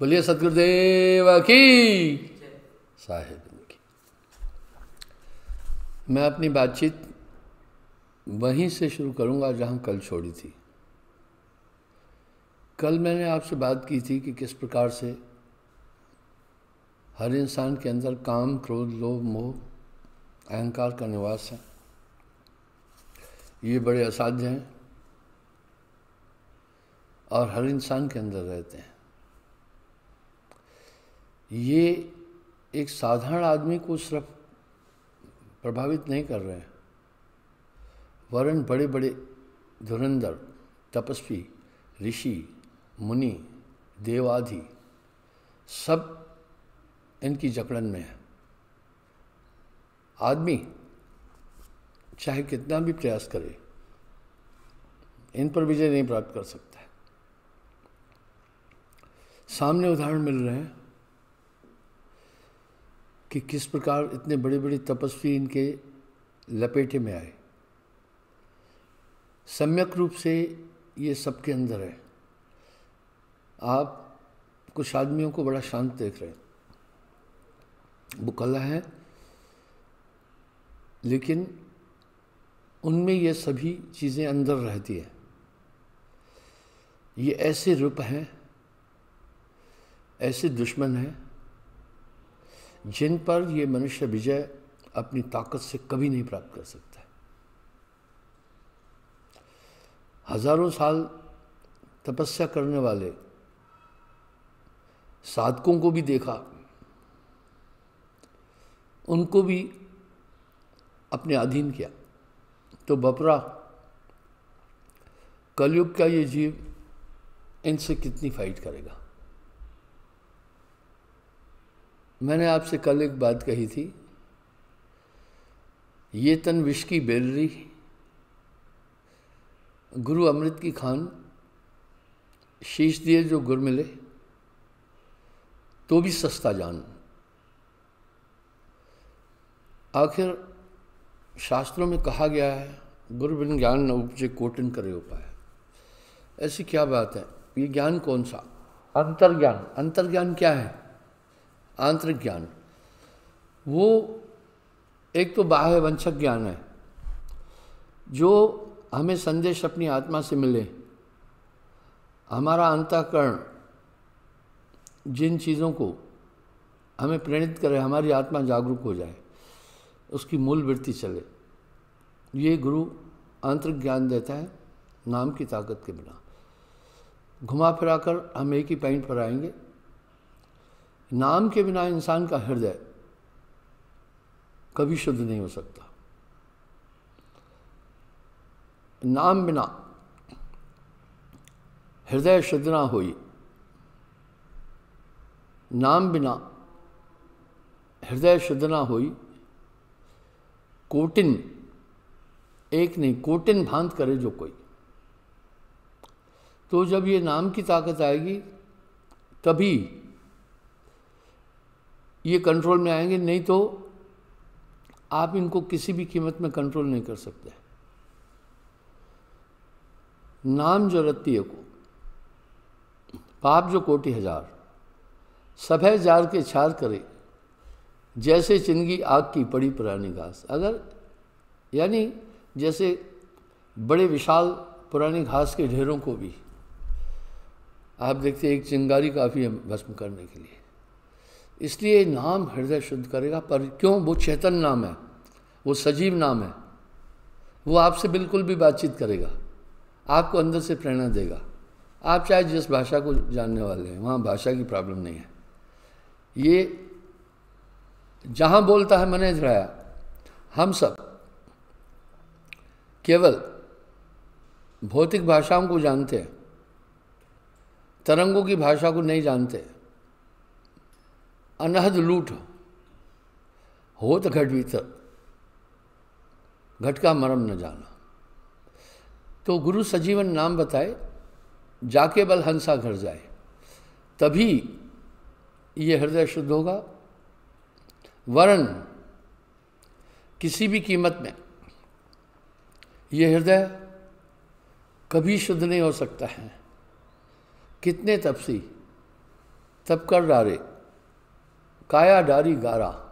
बोलिए, सदगुरुदेव की साहेब की। मैं अपनी बातचीत वहीं से शुरू करूँगा जहाँ कल छोड़ी थी। कल मैंने आपसे बात की थी कि किस प्रकार से हर इंसान के अंदर काम, क्रोध, लोभ, मोह, अहंकार का निवास है। ये बड़े असाध्य हैं और हर इंसान के अंदर रहते हैं। ये एक साधारण आदमी को सिर्फ़ प्रभावित नहीं कर रहे हैं। वरन बड़े बड़े धुरंधर, तपस्वी, ऋषि, मुनि, देवाधि, सब इनकी जकड़न में है। आदमी चाहे कितना भी प्रयास करे, इन पर विजय नहीं प्राप्त कर सकता। है सामने उदाहरण मिल रहे हैं। कि किस प्रकार इतने बड़े बड़े तपस्वी इनके लपेटे में आए। सम्यक रूप से ये सबके अंदर है। आप कुछ आदमियों को बड़ा शांत देख रहे हैं। वो कला है, लेकिन उनमें ये सभी चीज़ें अंदर रहती हैं। ये ऐसे रूप हैं, ऐसे दुश्मन हैं जिन पर ये मनुष्य विजय अपनी ताकत से कभी नहीं प्राप्त कर सकता। हज़ारों साल तपस्या करने वाले साधकों को भी देखा, उनको भी अपने अधीन किया। तो बपरा, कलयुग का ये जीव इनसे कितनी फाइट करेगा? मैंने आपसे कल एक बात कही थी। ये तन विष की बेलरी, गुरु अमृत की खान, शीश दिए जो गुर मिले तो भी सस्ता जान। आखिर शास्त्रों में कहा गया है, गुरु बिन ज्ञान न उपजे कोटन करे उपाय। ऐसी क्या बात है? ये ज्ञान कौन सा? अंतर्ज्ञान। अंतर्ज्ञान क्या है? आंतरिक ज्ञान वो एक तो बाह्य वंशक ज्ञान है, जो हमें संदेश अपनी आत्मा से मिले। हमारा अंतःकरण जिन चीज़ों को हमें प्रेरित करे, हमारी आत्मा जागरूक हो जाए, उसकी मूल वृत्ति चले। ये गुरु आंतरिक ज्ञान देता है, नाम की ताकत के बिना। घुमा फिरा कर हम एक ही पॉइंट पर आएँगे। नाम के बिना इंसान का हृदय कभी शुद्ध नहीं हो सकता। नाम बिना हृदय शुद्ध ना हुई, नाम बिना हृदय शुद्ध ना हुई, कोटिन, एक नहीं, कोटिन भांत करे जो कोई। तो जब ये नाम की ताकत आएगी, तभी ये कंट्रोल में आएँगे, नहीं तो आप इनको किसी भी कीमत में कंट्रोल नहीं कर सकते। नाम जो रत्ती को, पाप जो कोटि हज़ार सभे जार के छार करे, जैसे चिंगी आग की पड़ी पुरानी घास। अगर, यानी जैसे बड़े विशाल पुरानी घास के ढेरों को भी, आप देखते एक चिंगारी काफ़ी है भस्म करने के लिए। इसलिए नाम हृदय शुद्ध करेगा, पर क्यों? वो चेतन नाम है, वो सजीव नाम है, वो आपसे बिल्कुल भी बातचीत करेगा, आपको अंदर से प्रेरणा देगा। आप चाहे जिस भाषा को जानने वाले हैं, वहाँ भाषा की प्रॉब्लम नहीं है। ये जहाँ बोलता है, मने रहा हम सब केवल भौतिक भाषाओं को जानते हैं, तरंगों की भाषा को नहीं जानते। अनहद लूट हो तो घट भीतर घट का मरम न जाना। तो गुरु सजीवन नाम बताए, जाके बल हंसा घर जाए, तभी ये हृदय शुद्ध होगा। वरण किसी भी कीमत में ये हृदय कभी शुद्ध नहीं हो सकता है। कितने तपसी तब कर डारे। काया डारी गारा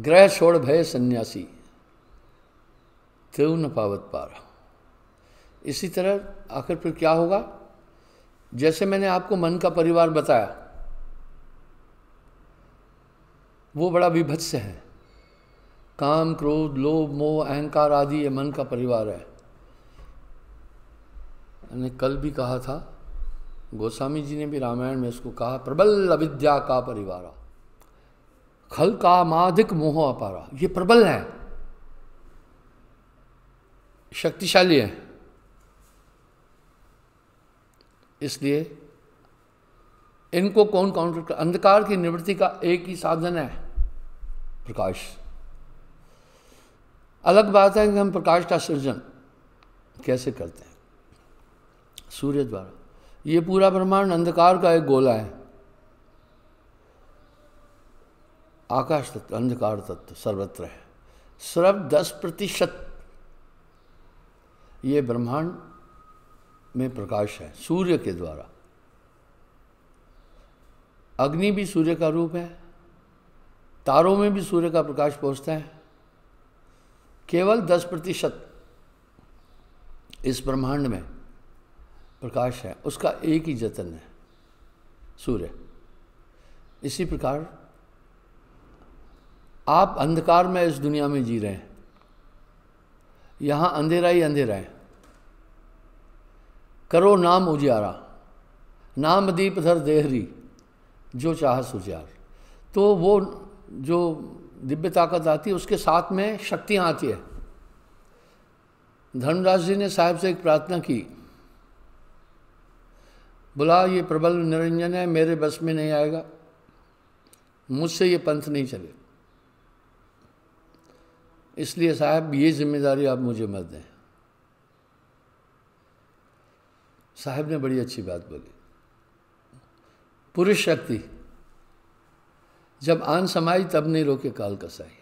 ग्रह छोड़ भय सन्यासी तेव न पावत पारा। इसी तरह आखिर फिर क्या होगा? जैसे मैंने आपको मन का परिवार बताया, वो बड़ा विभत्स है। काम, क्रोध, लोभ, मोह, अहंकार आदि ये मन का परिवार है। मैंने कल भी कहा था गोस्वामी जी ने भी रामायण में इसको कहा, प्रबल अविद्या का परिवार, खल का माधिक मोह अपारा। ये प्रबल है। शक्तिशाली है। इसलिए इनको कौन काउंटर कर, अंधकार की निवृत्ति का एक ही साधन है, प्रकाश। अलग बात है कि हम प्रकाश का सृजन कैसे करते हैं। सूर्य द्वारा। ये पूरा ब्रह्मांड अंधकार का एक गोला है। आकाश तत्व, अंधकार तत्व सर्वत्र है। सर्व दस प्रतिशत ये ब्रह्मांड में प्रकाश है, सूर्य के द्वारा। अग्नि भी सूर्य का रूप है, तारों में भी सूर्य का प्रकाश पहुँचता है। केवल दस प्रतिशत इस ब्रह्मांड में प्रकाश है, उसका एक ही जतन है, सूर्य। इसी प्रकार आप अंधकार में इस दुनिया में जी रहे हैं। यहाँ अंधेरा ही अंधेरा है। करो नाम उजियारा, नाम दीप धर देहरी, जो चाह सुजियार तो वो जो दिव्य ताकत आती है, उसके साथ में शक्तियाँ आती है। धर्मदास जी ने साहब से एक प्रार्थना की बोला, ये प्रबल निरंजन है, मेरे बस में नहीं आएगा। मुझसे ये पंथ नहीं चले। इसलिए साहब, ये ज़िम्मेदारी आप मुझे मत दें। साहब ने बड़ी अच्छी बात बोली। पुरुष शक्ति। जब आन समाई, तब नहीं रोके काल कसाई।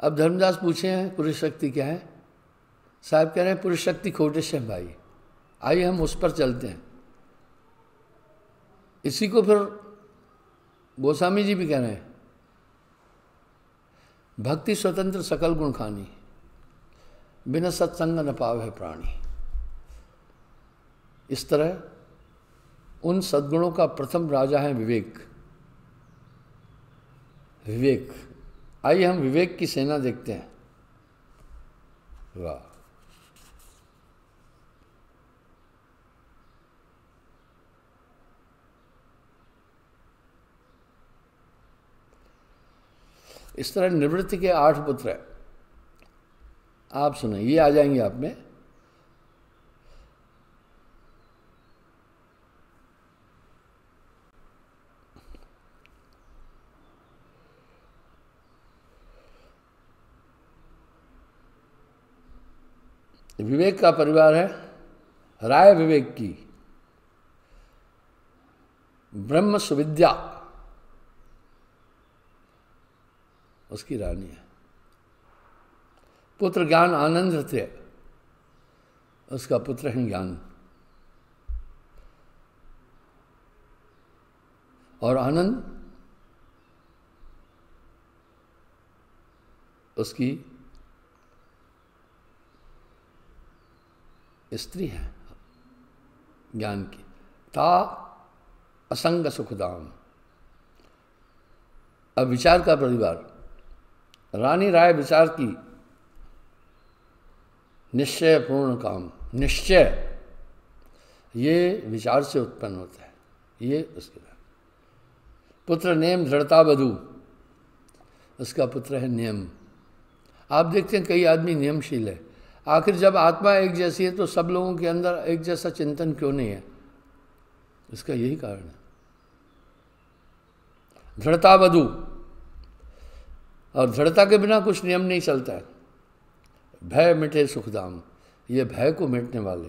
अब धर्मदास पूछे हैं, पुरुष शक्ति क्या है? साहब कह रहे हैं, पुरुष शक्ति खोटे से भाई। आइए हम उस पर चलते हैं। इसी को फिर गोस्वामी जी भी कह रहे हैं। भक्ति स्वतंत्र सकल गुण खानी, बिना सत्संग न पाव है प्राणी। इस तरह उन सद्गुणों का प्रथम राजा है विवेक। विवेक, आइए हम विवेक की सेना देखते हैं। वाह। इस तरह निवृत्ति के आठ पुत्र हैं। आप सुने, ये आ जाएँगे आप में। विवेक का परिवार है, राय विवेक की। ब्रह्म सुविद्या। उसकी रानी है। पुत्र ज्ञान आनंद थे, उसका पुत्र है ज्ञान। और आनंद, उसकी स्त्री है, ज्ञान की। ता असंग सुखदाम। अब विचार का परिवार। रानी राय विचार की निश्चय पूर्ण काम, निश्चय। ये विचार से उत्पन्न होता है। ये उसके बाद। पुत्र नेम दृढ़ता बधु उसका पुत्र है नियम आप देखते हैं कई आदमी नियमशील है। आखिर जब आत्मा एक जैसी है तो सब लोगों के अंदर एक जैसा चिंतन क्यों नहीं है? इसका यही कारण है। दृढ़ता बधु और दृढ़ता के बिना कुछ नियम नहीं चलता है। भय मिटे सुखदाम, ये भय को मिटने वाले।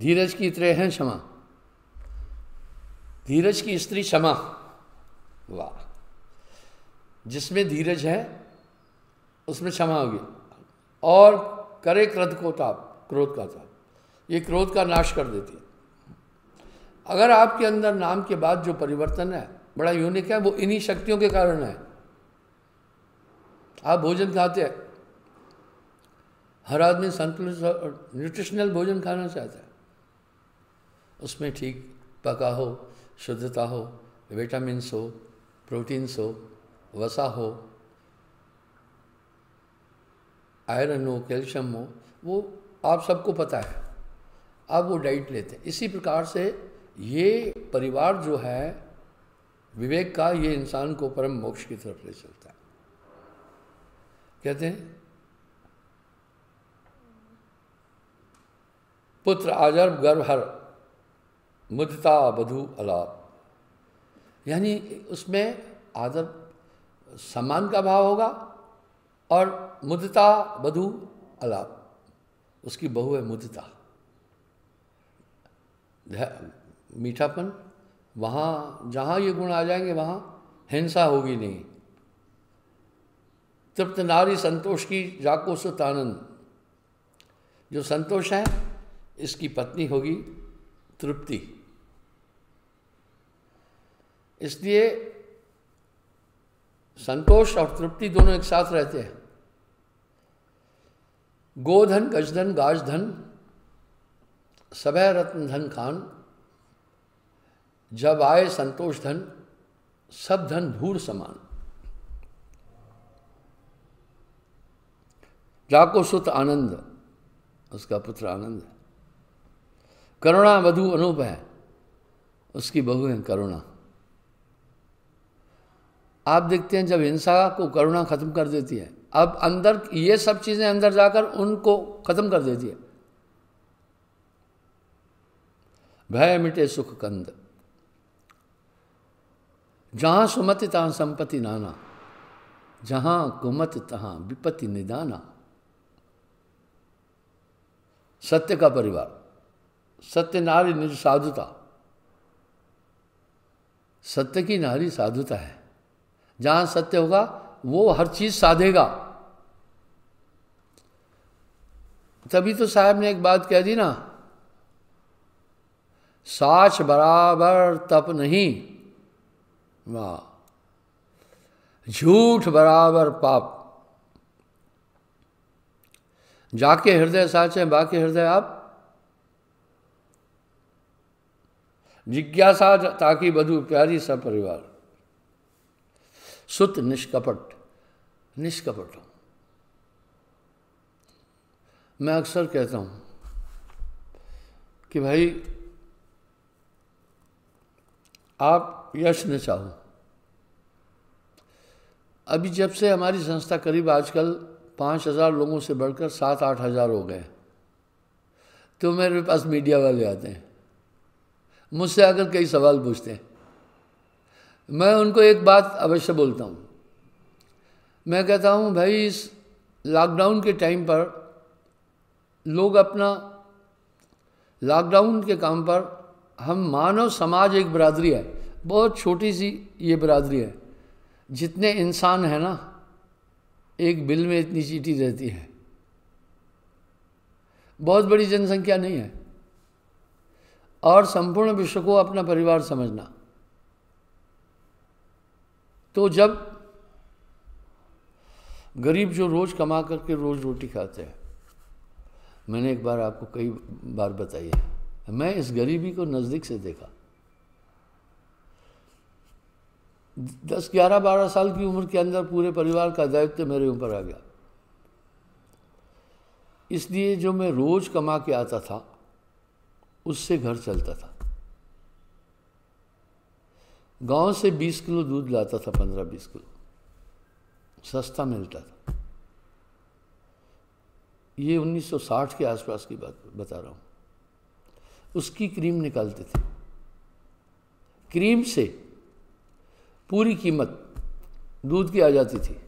धीरज की तरह हैं क्षमा। धीरज की स्त्री क्षमा। वाह। जिसमें धीरज है, उसमें क्षमा होगी। और करे क्रोध को ताप, क्रोध का ताप। ये क्रोध का नाश कर देती है। अगर आपके अंदर नाम के बाद जो परिवर्तन है, बड़ा यूनिक है, वो इन्हीं शक्तियों के कारण है। आप भोजन खाते हैं। हर आदमी संतुलित न्यूट्रिशनल भोजन खाना चाहता है। उसमें ठीक पका हो, शुद्धता हो विटामिन्स हो प्रोटीन्स हो, वसा हो आयरन हो कैल्शियम हो, वो आप सबको पता है। आप वो डाइट लेते हैं। इसी प्रकार से ये परिवार जो है, विवेक का ये इंसान को परम मोक्ष की तरफ़ ले चलता कहते हैं? पुत्र आजर गर्भहर, मुदता बधु अलाप। यानी उसमें आदर सम्मान का भाव होगा और मुदता बधु अलाप। उसकी बहू है मुदता। मीठापन, वहाँ जहाँ ये गुण आ जाएँगे, वहाँ हिंसा होगी नहीं। तृप्त नारी संतोष की जाको सुतानंद। जो संतोष है, इसकी पत्नी होगी तृप्ति। इसलिए संतोष और तृप्ति दोनों एक साथ रहते हैं। गोधन, गजधन, गाजधन सभय रत्न धन खान, जब आए संतोष धन, सब धन धूर समान। जाको सुत आनंद, उसका पुत्र आनंद है। करुणा वधु अनूप है, उसकी बहू है करुणा। आप देखते हैं जब हिंसा को करुणा खत्म कर देती है, अब अंदर ये सब चीज़ें अंदर जाकर उनको खत्म कर देती है। भय मिटे सुख कंद। जहाँ सुमति, तहां संपत्ति नाना, जहाँ कुमत, तहां विपत्ति निदाना। सत्य का परिवार। सत्य नारी निज साधुता। सत्य की नारी साधुता है। जहाँ सत्य होगा, वो हर चीज़ साधेगा। तभी तो साहब ने एक बात कह दी ना, साच बराबर तप नहीं। वाह। झूठ बराबर पाप। जाके हृदय साचे, बाकी हृदय आप। जिज्ञासा ताकि बधु प्यारी सा परिवार। सुत निष्कपट निष्कपट हो। मैं अक्सर कहता हूँ कि भाई, आप यश न चाहो। अभी जब से हमारी संस्था करीब आजकल पाँच हज़ार लोगों से बढ़कर सात आठ हज़ार हो गए। तो मेरे पास मीडिया वाले आते हैं। मुझसे आकर कई सवाल पूछते हैं। मैं उनको एक बात अवश्य बोलता हूँ। मैं कहता हूँ, भाई, इस लॉकडाउन के टाइम पर लोग अपना लॉकडाउन के काम पर हम मानव समाज एक बरादरी है। बहुत छोटी सी ये बरादरी है। जितने इंसान हैं ना एक बिल में इतनी चीटी रहती है। बहुत बड़ी जनसंख्या नहीं है। और संपूर्ण विश्व को अपना परिवार समझना। तो जब गरीब जो रोज कमा करके रोज रोटी खाते हैं, मैंने एक बार आपको कई बार बताई है। मैं इस गरीबी को नज़दीक से देखा। दस ग्यारह बारह साल की उम्र के अंदर पूरे परिवार का दायित्व मेरे ऊपर आ गया। इसलिए जो मैं रोज कमा के आता था, उससे घर चलता था। गाँव से 20 किलो दूध लाता था 15-20 किलो। सस्ता मिलता था। ये 1960 के आसपास की बात बता रहा हूँ। उसकी क्रीम निकालते थे। क्रीम से पूरी कीमत दूध की आ जाती थी।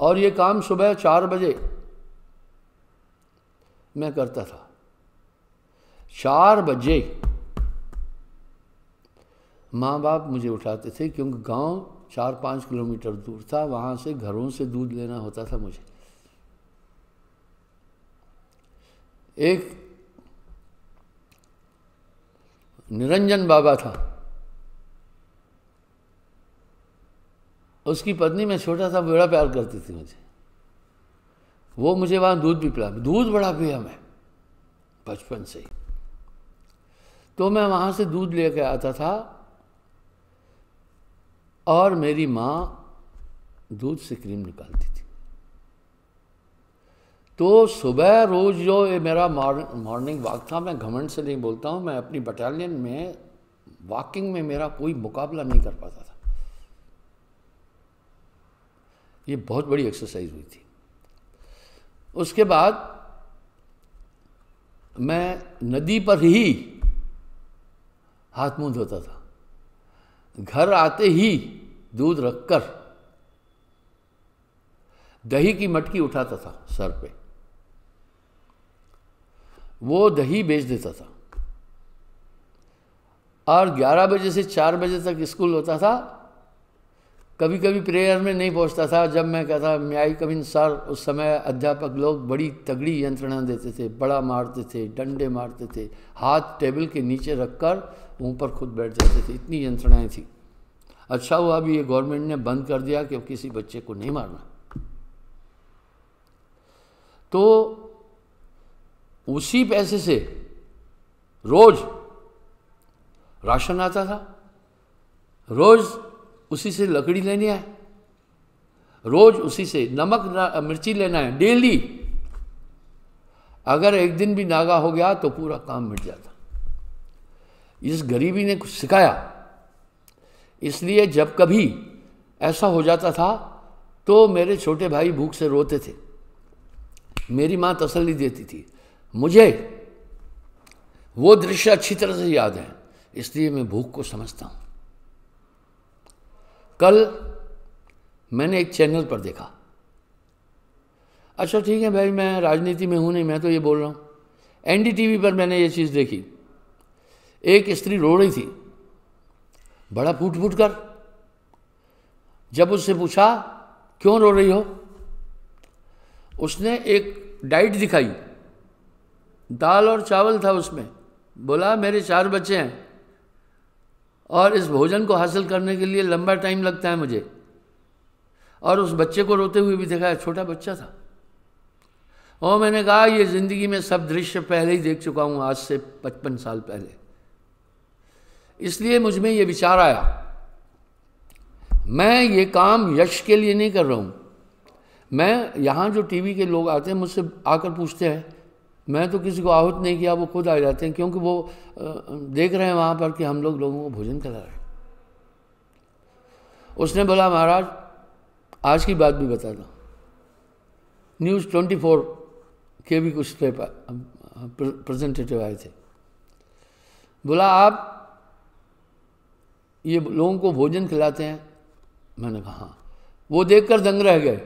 और ये काम सुबह चार बजे मैं करता था। चार बजे माँ बाप मुझे उठाते थे क्योंकि गाँव चार पाँच किलोमीटर दूर था, वहाँ से घरों से दूध लेना होता था मुझे। एक निरंजन बाबा था। उसकी पत्नी, में छोटा था, बड़ा प्यार करती थी मुझे। वो मुझे वहाँ दूध भी पिला दूध बड़ा पिया मैं, बचपन से ही। तो मैं वहाँ से दूध लेके आता था और मेरी माँ दूध से क्रीम निकालती थी। तो सुबह रोज जो ये मेरा, मॉर्निंग वॉक था, मैं घमंड से नहीं बोलता हूँ, मैं अपनी बटालियन में वॉकिंग में मेरा कोई मुकाबला नहीं कर पाता था। ये बहुत बड़ी एक्सरसाइज हुई थी। उसके बाद मैं नदी पर ही हाथ मुँह धोता था। घर आते ही दूध रखकर दही की मटकी उठाता था सर पे। वो दही बेच देता था। और 11 बजे से 4 बजे तक स्कूल होता था। कभी कभी प्रेयर में नहीं पहुँचता था, जब मैं कहता, म्याई कविन सर, उस समय अध्यापक लोग बड़ी तगड़ी यंत्रणा देते थे, बड़ा मारते थे, डंडे मारते थे, हाथ टेबल के नीचे रखकर ऊपर खुद बैठ जाते थे। इतनी यंत्रणाएँ थी। अच्छा हुआ अभी ये गवर्नमेंट ने बंद कर दिया कि किसी बच्चे को नहीं मारना। तो उसी पैसे से रोज राशन आता था। रोज उसी से लकड़ी लेनी है रोज उसी से नमक मिर्ची लेना है, डेली। अगर एक दिन भी नागा हो गया तो पूरा काम मिट जाता। इस गरीबी ने कुछ सिखाया। इसलिए जब कभी ऐसा हो जाता था तो मेरे छोटे भाई भूख से रोते थे। मेरी माँ तसल्ली देती थी। मुझे वो दृश्य अच्छी तरह से याद है, इसलिए मैं भूख को समझता हूँ। कल मैंने एक चैनल पर देखा। अच्छा ठीक है भाई, मैं राजनीति में हूँ नहीं, मैं तो ये बोल रहा हूँ। एनडीटीवी पर मैंने ये चीज़ देखी। एक स्त्री रो रही थी, बड़ा फूट फूट कर। जब उससे पूछा, क्यों रो रही हो? उसने एक डाइट दिखाई। दाल और चावल था उसमें। बोला, मेरे चार बच्चे हैं। और इस भोजन को हासिल करने के लिए लंबा टाइम लगता है मुझे। और उस बच्चे को रोते हुए भी देखा है छोटा बच्चा था। और मैंने कहा, ये ज़िंदगी में सब दृश्य पहले ही देख चुका हूँ, आज से पचपन साल पहले। इसलिए मुझमें ये विचार आया, मैं ये काम यश के लिए नहीं कर रहा हूँ। मैं यहाँ जो टीवी के लोग आते हैं, मुझसे आकर पूछते हैं मैं तो किसी को आहूत नहीं किया, वो खुद आ जाते हैं, क्योंकि वो देख रहे हैं वहाँ पर कि हम लोग लोगों को भोजन करा रहे हैं। उसने बोला, महाराज, आज की बात भी बता दो। न्यूज़ ट्वेंटी फोर के भी कुछ पेपर प्रेजेंटेटिव आए थे। बोला, आप ये लोगों को भोजन खिलाते हैं? मैंने कहा हाँ। वो देखकर दंग रह गए।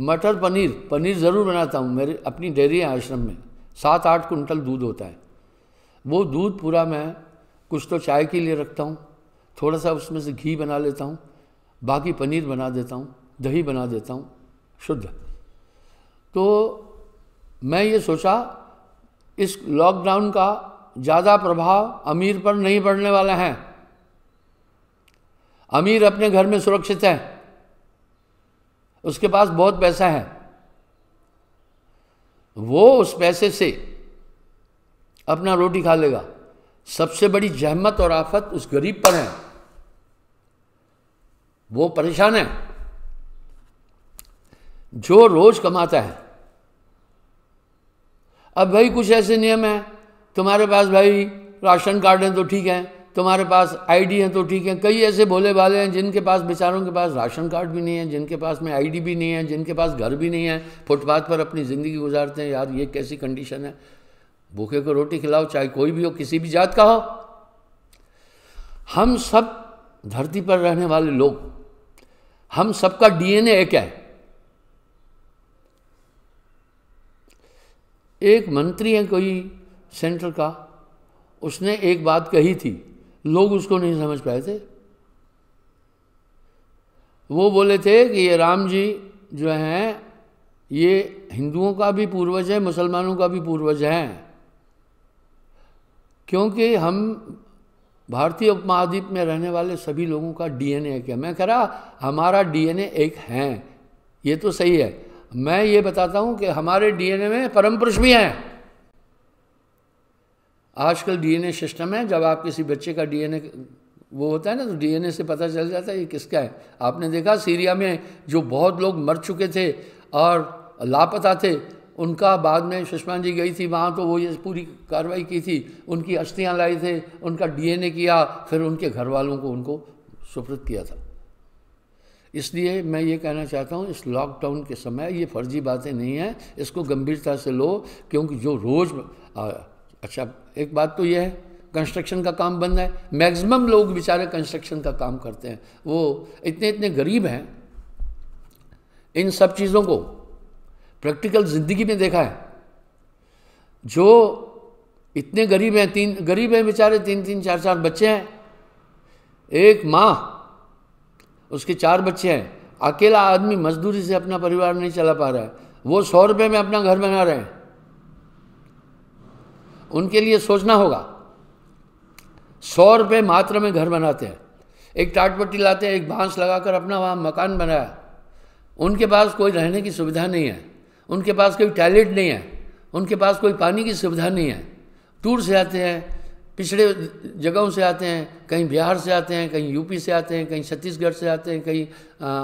मटर पनीर पनीर ज़रूर बनाता हूँ। मेरे, अपनी डेयरी है आश्रम में। सात, आठ कुंटल दूध होता है। वो दूध पूरा मैं कुछ तो चाय के लिए रखता हूँ। थोड़ा सा उसमें से घी बना लेता हूँ। बाकी पनीर बना देता हूँ। दही बना देता हूँ। शुद्ध। तो मैं ये सोचा, इस लॉकडाउन का ज़्यादा प्रभाव अमीर पर नहीं पड़ने वाला है। अमीर अपने घर में सुरक्षित है। उसके पास बहुत पैसा है। वो उस पैसे से अपना रोटी खा लेगा। सबसे बड़ी जहमत और आफत उस गरीब पर है। वो परेशान है। जो रोज कमाता है। अब भाई कुछ ऐसे नियम है। तुम्हारे पास भाई राशन कार्ड है तो ठीक है। तुम्हारे पास आईडी है तो ठीक है। कई ऐसे भोले भाले हैं जिनके पास बेचारों के पास राशन कार्ड भी नहीं है, जिनके पास में आईडी भी नहीं है, जिनके पास घर भी नहीं है, फुटपाथ पर अपनी ज़िंदगी गुजारते हैं, यार ये कैसी कंडीशन है? भूखे को रोटी खिलाओ, चाहे कोई भी हो, किसी भी जात का हो। हम सब धरती पर रहने वाले लोग, हम सबका डीएनए एक है। एक मंत्री है कोई सेंटर का, उसने एक बात कही थी लोग उसको नहीं समझ पाए थे। वो बोले थे कि ये राम जी जो हैं, ये हिंदुओं का भी पूर्वज है, मुसलमानों का भी पूर्वज हैं। क्योंकि हम भारतीय उपमहाद्वीप में रहने वाले सभी लोगों का डीएनए क्या? मैं कह रहा, हमारा डीएनए एक है। ये तो सही है। मैं ये बताता हूँ कि हमारे डीएनए में परम पुरुष भी हैं। आजकल डीएनए सिस्टम है, जब आप किसी बच्चे का डीएनए वो होता है ना तो डीएनए से पता चल जाता है ये किसका है। आपने देखा सीरिया में जो बहुत लोग मर चुके थे और लापता थे, उनका बाद में सुषमा जी गई थी वहाँ तो वो ये पूरी कार्रवाई की थी। उनकी अस्थियाँ लाई थे, उनका डीएनए किया, फिर उनके घर वालों को उनको सुप्रत किया था। इसलिए मैं ये कहना चाहता हूँ, इस लॉकडाउन के समय ये फर्जी बातें नहीं हैं, इसको गंभीरता से लो, क्योंकि जो रोज़ अच्छा एक बात तो यह है कंस्ट्रक्शन का काम बंद है। मैक्सिमम लोग बेचारे कंस्ट्रक्शन का काम करते हैं। वो इतने इतने गरीब हैं। इन सब चीज़ों को प्रैक्टिकल ज़िंदगी में देखा है। जो इतने गरीब हैं, तीन, गरीब हैं बेचारे, तीन तीन, चार चार बच्चे हैं। एक माँ, उसके चार बच्चे हैं। अकेला आदमी मजदूरी से अपना परिवार नहीं चला पा रहा है। वो सौ रुपये में अपना घर बना रहे हैं। उनके लिए सोचना होगा। सौ रुपये मात्र में घर बनाते हैं। एक टाट पट्टी लाते हैं, एक बाँस लगाकर अपना वहाँ मकान बनाया। उनके पास कोई रहने की सुविधा नहीं है। उनके पास कोई टॉयलेट नहीं है। उनके पास कोई पानी की सुविधा नहीं है। टूर से आते हैं, पिछड़े जगहों से आते हैं, कहीं बिहार से आते हैं, कहीं यूपी से आते हैं, कहीं छत्तीसगढ़ से आते हैं, कहीं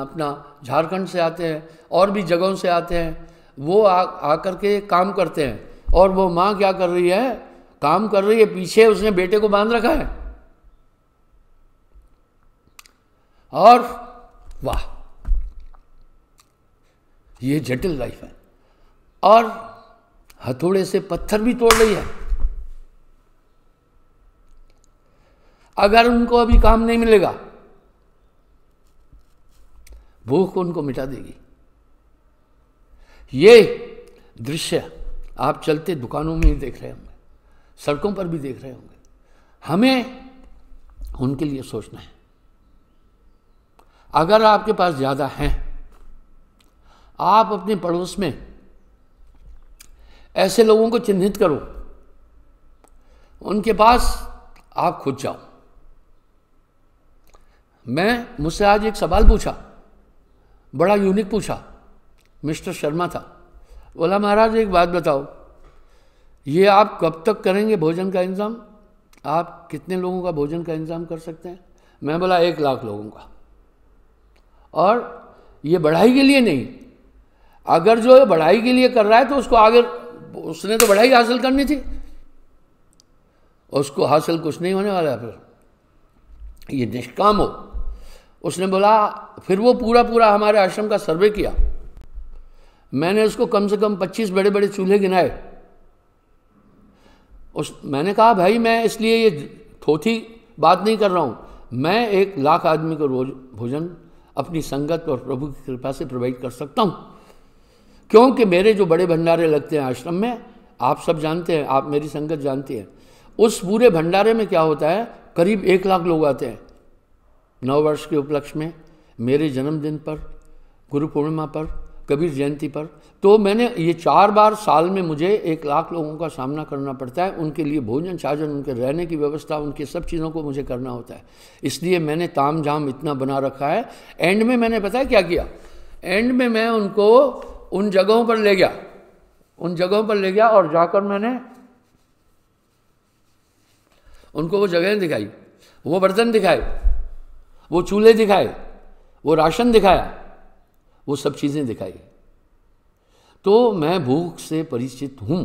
अपना झारखंड से आते हैं, और भी जगहों से आते हैं। वो आ, आकर के काम करते हैं। और वो माँ क्या कर रही है? काम कर रही है, पीछे उसने बेटे को बाँध रखा है। और वाह, ये जटिल लाइफ है। और हथौड़े से पत्थर भी तोड़ रही है। अगर उनको अभी काम नहीं मिलेगा, भूख उनको मिटा देगी। ये दृश्य आप चलते दुकानों में ही देख रहे होंगे, सड़कों पर भी देख रहे होंगे। हमें उनके लिए सोचना है। अगर आपके पास ज़्यादा हैं, आप अपने पड़ोस में ऐसे लोगों को चिन्हित करो, उनके पास आप खुद जाओ। मैं मुझसे आज एक सवाल पूछा, बड़ा यूनिक पूछा, मिस्टर शर्मा था। बोला महाराज, एक बात बताओ। ये आप कब तक करेंगे भोजन का इंतज़ाम? आप कितने लोगों का भोजन का इंतज़ाम कर सकते हैं? मैं बोला, एक लाख लोगों का। और ये बढ़ाई के लिए नहीं। अगर जो बढ़ाई के लिए कर रहा है तो उसको आगे, उसने तो बढ़ाई हासिल करनी थी। उसको हासिल कुछ नहीं होने वाला फिर। ये निष्काम हो। उसने बोला, फिर वो पूरा पूरा हमारे आश्रम का सर्वे किया। मैंने उसको कम से कम 25 बड़े बड़े चूल्हे गिनाए। उस, मैंने कहा, भाई, मैं इसलिए ये थोथी बात नहीं कर रहा हूँ। मैं एक लाख आदमी को रोज भोजन, अपनी संगत और प्रभु की कृपा से प्रोवाइड कर सकता हूँ। क्योंकि मेरे जो बड़े भंडारे लगते हैं आश्रम में, आप सब जानते हैं, आप मेरी संगत जानती हैं। उस पूरे भंडारे में क्या होता है, करीब एक लाख लोग आते हैं। नव वर्ष के उपलक्ष्य में, मेरे जन्मदिन पर, गुरु पूर्णिमा पर कबीर जयंती पर। तो मैंने ये चार बार साल में मुझे एक लाख लोगों का सामना करना पड़ता है। उनके लिए भोजन, साजन, उनके रहने की व्यवस्था, उनके सब चीज़ों को मुझे करना होता है। इसलिए मैंने ताम झाम इतना बना रखा है। एंड में मैंने पता है क्या किया? एंड में मैं उनको उन जगहों पर ले गया। उन जगहों पर ले गया और जाकर मैंने उनको वो जगह दिखाई। वो बर्तन दिखाए, वो चूल्हे दिखाए, वो राशन दिखाया। वो सब चीज़ें दिखाई। तो मैं भूख से परिचित हूँ।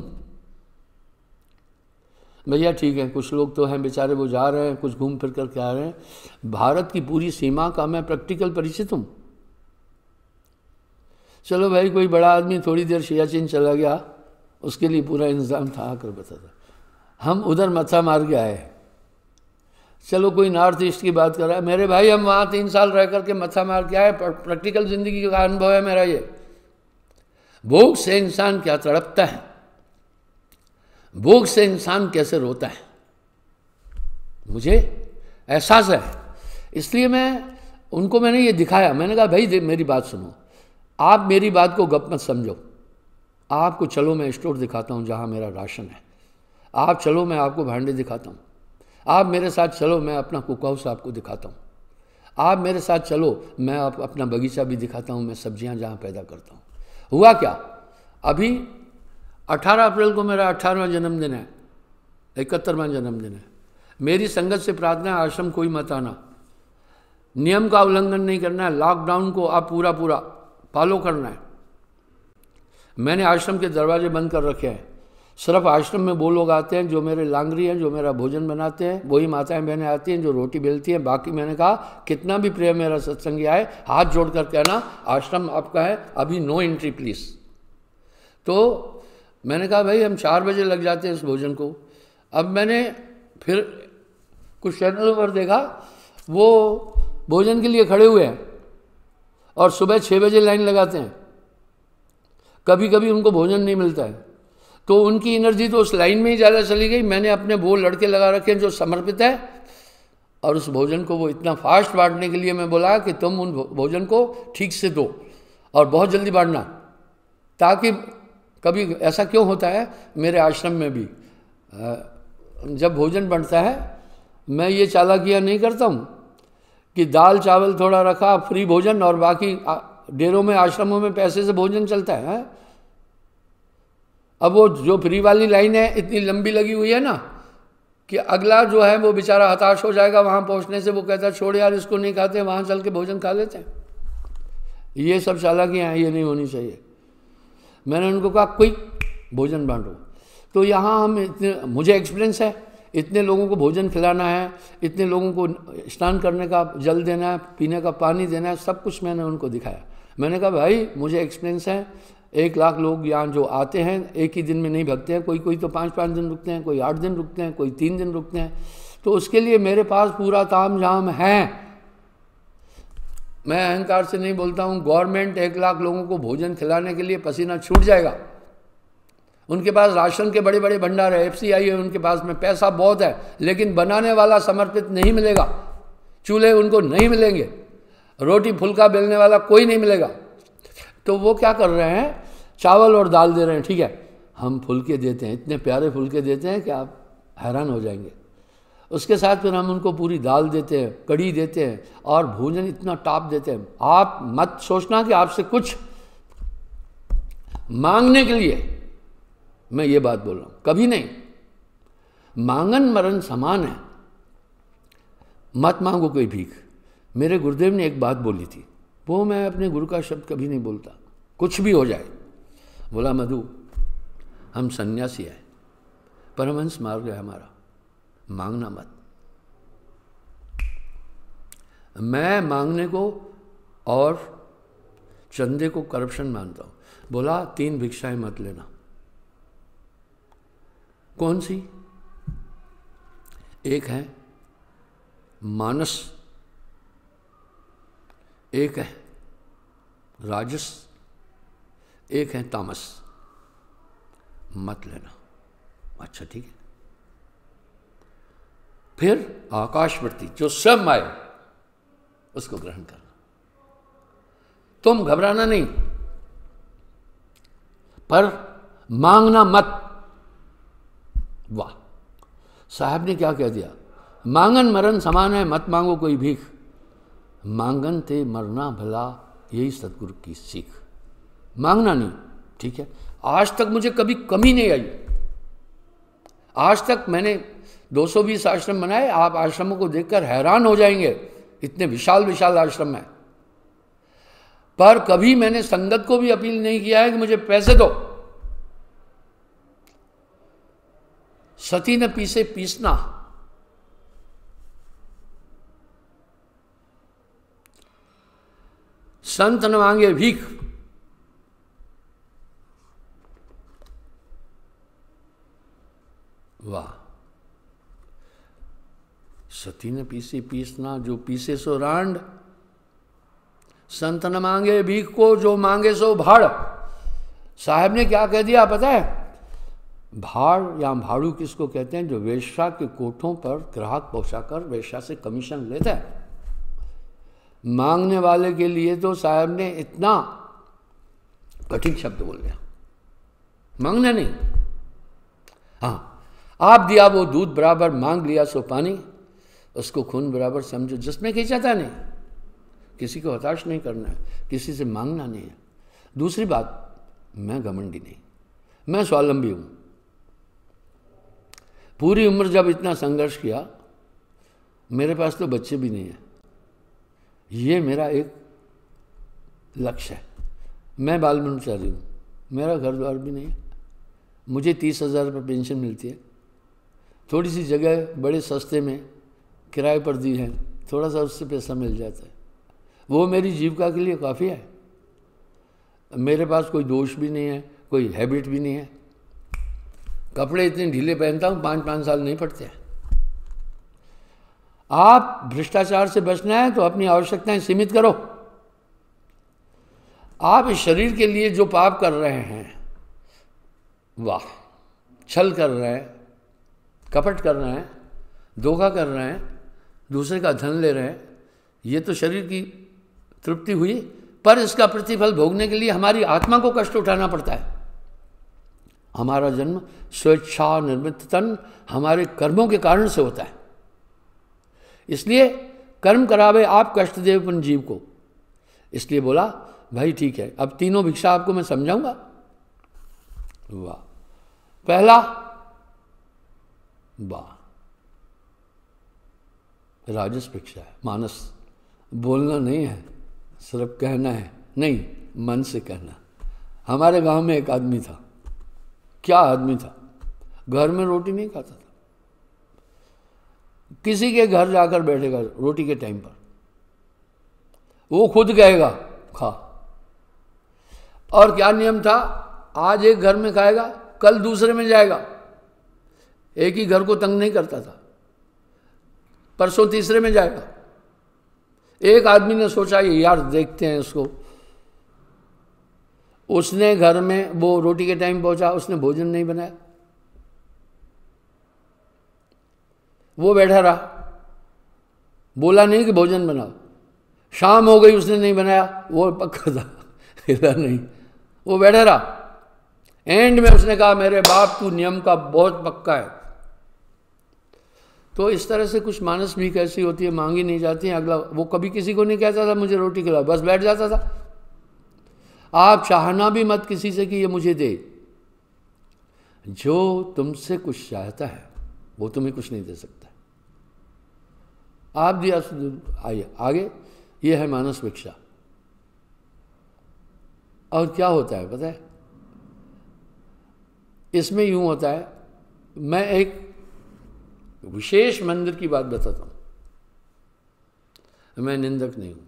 भैया ठीक है, कुछ लोग तो हैं बेचारे, वो जा रहे हैं, कुछ घूम फिर कर के आ रहे हैं। भारत की पूरी सीमा का मैं प्रैक्टिकल परिचित हूँ। चलो भाई, कोई बड़ा आदमी थोड़ी देर सियाचिन चला गया, उसके लिए पूरा इंतज़ाम था, आकर बता था हम उधर मथा मार के आए। चलो कोई नॉर्थ ईस्ट की बात कर रहा है। मेरे भाई, हम वहाँ तीन साल रह करके मत्था मार के आए प्रैक्टिकल ज़िंदगी का अनुभव है मेरा ये। भूख से इंसान क्या तड़पता है? भूख से इंसान कैसे रोता है? मुझे एहसास है। इसलिए मैं, उनको मैंने ये दिखाया। मैंने कहा, भाई मेरी बात सुनो। आप मेरी बात को गप मत समझो। आपको चलो मैं स्टोर दिखाता हूँ जहाँ मेरा राशन है। आप चलो मैं आपको भांडे दिखाता हूँ। आप मेरे साथ चलो, मैं अपना कुक हाउस आपको दिखाता हूँ। आप मेरे साथ चलो, मैं आप, अपना बगीचा भी दिखाता हूँ, मैं सब्ज़ियाँ जहाँ पैदा करता हूँ। हुआ क्या? अभी 18 अप्रैल को मेरा अट्ठारहवा जन्मदिन है, इकहत्तरवा जन्मदिन है। मेरी संगत से प्रार्थना है, आश्रम कोई मत आना। नियम का उल्लंघन नहीं करना है लॉकडाउन को आप पूरा पूरा फॉलो करना है। मैंने आश्रम के दरवाजे बंद कर रखे हैं। सिर्फ़ आश्रम में वो लोग आते हैं जो मेरे लांगरी हैं, जो मेरा भोजन बनाते हैं, वही माताएँ बहनें आती हैं, जो रोटी बेलती हैं। बाकी मैंने कहा, कितना भी प्रिय मेरा सत्संगी आए, हाथ जोड़कर कहना, आश्रम आपका है, अभी नो एंट्री प्लीज़ तो मैंने कहा, भाई, हम चार बजे लग जाते हैं इस भोजन को। अब मैंने फिर कुछ चैनलों पर देखा, वो भोजन के लिए खड़े हुए हैं और सुबह छः बजे लाइन लगाते हैं। कभी कभी उनको भोजन नहीं मिलता है। तो उनकी एनर्जी तो उस लाइन में ही ज़्यादा चली गई मैंने अपने वो लड़के लगा रखे हैं जो समर्पित है और उस भोजन को वो इतना फास्ट बांटने के लिए मैं बोला कि तुम उन भोजन को ठीक से दो और बहुत जल्दी बांटना ताकि कभी ऐसा क्यों होता है मेरे आश्रम में भी जब भोजन बनता है मैं ये चालाकियाँ नहीं करता हूँ कि दाल चावल थोड़ा रखा फ्री भोजन और बाकी डेरों में आश्रमों में पैसे से भोजन चलता है, है? अब वो जो फ्री वाली लाइन है, इतनी लंबी लगी हुई है ना, कि अगला जो है वो बेचारा हताश हो जाएगा वहाँ पहुँचने से। वो कहता है, छोड़ यार, इसको नहीं खाते, वहाँ चल के भोजन खा लेते हैं। ये सब चालाकियाँ हैं, ये नहीं होनी चाहिए। मैंने उनको कहा, कोई भोजन बांटो। तो यहाँ हम इतने, मुझे एक्सपीरियंस है, इतने लोगों को भोजन खिलाना है, इतने लोगों को स्नान करने का, जल देना है, पीने का, पानी देना है, सब कुछ मैंने उनको दिखाया। मैंने कहा, भाई, मुझे एक्सपीरियंस है एक लाख लोग यहाँ जो आते हैं, एक ही दिन में नहीं भगते हैं कोई कोई तो पाँच पाँच दिन रुकते हैं, कोई आठ दिन रुकते हैं, कोई तीन दिन रुकते हैं। तो उसके लिए मेरे पास पूरा ताम झाम है। मैं अहंकार से नहीं बोलता हूँ, गवर्नमेंट एक लाख लोगों को भोजन खिलाने के लिए पसीना छूट जाएगा। उनके पास राशन के बड़े बड़े भंडार है एफ़ सी आई है, उनके पास में पैसा बहुत है, लेकिन बनाने वाला समर्पित नहीं मिलेगा। चूल्हे उनको नहीं मिलेंगे, रोटी फुल्का बेलने वाला कोई नहीं मिलेगा। तो वो क्या कर रहे हैं? चावल और दाल दे रहे हैं, ठीक है? हम फुलके देते हैं, इतने प्यारे फुलके देते हैं कि आप हैरान हो जाएँगे। उसके साथ फिर हम उनको पूरी दाल देते हैं कड़ी देते हैं और भोजन इतना टाप देते हैं। आप मत सोचना कि आपसे कुछ मांगने के लिए मैं ये बात बोल रहा हूँ, कभी नहीं। मांगन मरण समान है। मत मांगो कोई भीख। मेरे गुरुदेव ने एक बात बोली थी। वो मैं अपने गुरु का शब्द कभी नहीं बोलता। कुछ भी हो जाए। बोला, मधु, हम सन्यासी हैं। परमहंस मार्ग है हमारा। मांगना मत। मैं मांगने को और चंदे को करप्शन मानता हूँ। बोला, तीन भिक्षाएँ मत लेना। कौन सी? एक है, मानस एक है राजस, एक है तामस। मत लेना। अच्छा ठीक है। फिर आकाशवर्ती जो स्वयं आए उसको ग्रहण करना। तुम घबराना नहीं, पर मांगना मत। वाह, साहब ने क्या कह दिया? मांगन मरण समान है, मत मांगो कोई भीख। मांगन ते मरना भला, यही सदगुरु की सीख। मांगना नहीं, ठीक है? आज तक मुझे कभी कमी नहीं आई। आज तक मैंने 220 आश्रम बनाए, आप आश्रमों को देखकर हैरान हो जाएँगे, इतने विशाल विशाल आश्रम है। पर कभी मैंने संगत को भी अपील नहीं किया है कि मुझे पैसे दो। सती न पीसे पीसना। संत न मांगे भीख। वाह। सती ने पीसे पीसना, जो पीसे सो रांड। संत न मांगे भीख को, जो मांगे सो भाड़। साहब ने क्या कह दिया, पता है? भाड़ या भाड़ू किसको कहते हैं, जो वेश्या के कोठों पर ग्राहक पहुंचाकर वेश्या से कमीशन लेता है। मांगने वाले के लिए तो साहब ने इतना कठिन शब्द बोल दिया। मांगना नहीं। हाँ आप दिया वो दूध बराबर, मांग लिया सो पानी, उसको खून बराबर समझो, जिसमें खींचाता नहीं। किसी को हताश नहीं करना है, किसी से मांगना नहीं है। दूसरी बात, मैं घमंडी नहीं, मैं स्वावलंबी हूँ। पूरी उम्र जब इतना संघर्ष किया, मेरे पास तो बच्चे भी नहीं है। ये मेरा एक लक्ष्य है। मैं बाल ब्रह्मचारी हूँ। मेरा घर द्वार भी नहीं है। मुझे तीस हज़ार रुपये पेंशन मिलती है। थोड़ी सी जगह बड़े सस्ते में किराए पर दी है। थोड़ा सा उससे पैसा मिल जाता है। वो मेरी जीविका के लिए काफ़ी है। मेरे पास कोई दोष भी नहीं है, कोई हैबिट भी नहीं है। कपड़े इतने ढीले पहनता हूँ पाँच पाँच साल नहीं पड़ते आप भ्रष्टाचार से बचना है तो अपनी आवश्यकताएँ सीमित करो। आप इस शरीर के लिए जो पाप कर रहे हैं, वाह, छल कर रहे हैं, कपट कर रहे हैं, धोखा कर रहे हैं, दूसरे का धन ले रहे हैं, ये तो शरीर की तृप्ति हुई, पर इसका प्रतिफल भोगने के लिए हमारी आत्मा को कष्ट उठाना पड़ता है। हमारा जन्म स्वेच्छा निर्मित तन हमारे कर्मों के कारण से होता है। इसलिए कर्म करावे आप कष्ट दे अपन जीव को। इसलिए बोला, भाई ठीक है, अब तीनों भिक्षा आपको मैं समझाऊँगा? वाह। पहला, वाह। राजस भिक्षा है, मानस। बोलना नहीं है, सिर्फ़ कहना है, नहीं, मन से कहना। हमारे गाँव में एक आदमी था, क्या आदमी था? घर में रोटी नहीं खाता किसी के घर जाकर बैठेगा रोटी के टाइम पर। वो खुद कहेगा, खा। और क्या नियम था? आज एक घर में खाएगा, कल दूसरे में जाएगा। एक ही घर को तंग नहीं करता था। परसों तीसरे में जाएगा। एक आदमी ने सोचा, ये यार देखते हैं इसको। उसने घर में वो रोटी के टाइम पहुँचा, उसने भोजन नहीं बनाया। वो बैठा रहा। बोला नहीं कि भोजन बनाओ। शाम हो गई, उसने नहीं बनाया, वो पक्का था। हिला नहीं। वो बैठा रहा। एंड में उसने कहा, मेरे बाप, तू नियम का बहुत पक्का है। तो इस तरह से कुछ मानस भी कैसी होती है, मांगी नहीं जाती है। अगला, वो कभी किसी को नहीं कहता था, मुझे रोटी खिलाओ। बस बैठ जाता था। आप चाहना भी मत किसी से कि ये मुझे दे। जो तुमसे कुछ चाहता है, वो तुम्हें कुछ नहीं दे सकता। आप दिया आइए। आगे। ये है मानस भिक्षा। और क्या होता है, पता है? इसमें यूँ होता है, मैं एक विशेष मंदिर की बात बताता हूँ। मैं निंदक नहीं हूँ।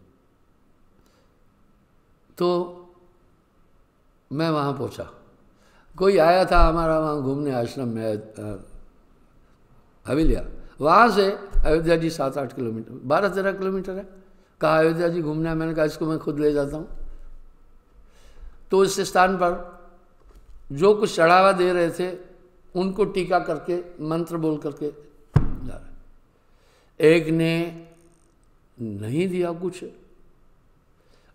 तो मैं वहाँ पहुँचा। कोई आया था हमारा वहाँ घूमने आश्रम में हवेलिया। वहाँ से अयोध्या जी सात आठ किलोमीटर, बारह तेरह किलोमीटर है। कहा, अयोध्या जी घूमना है। मैंने कहा, इसको मैं खुद ले जाता हूँ। तो इस स्थान पर जो कुछ चढ़ावा दे रहे थे, उनको टीका करके, मंत्र बोल करके जा रहे एक ने नहीं दिया कुछ।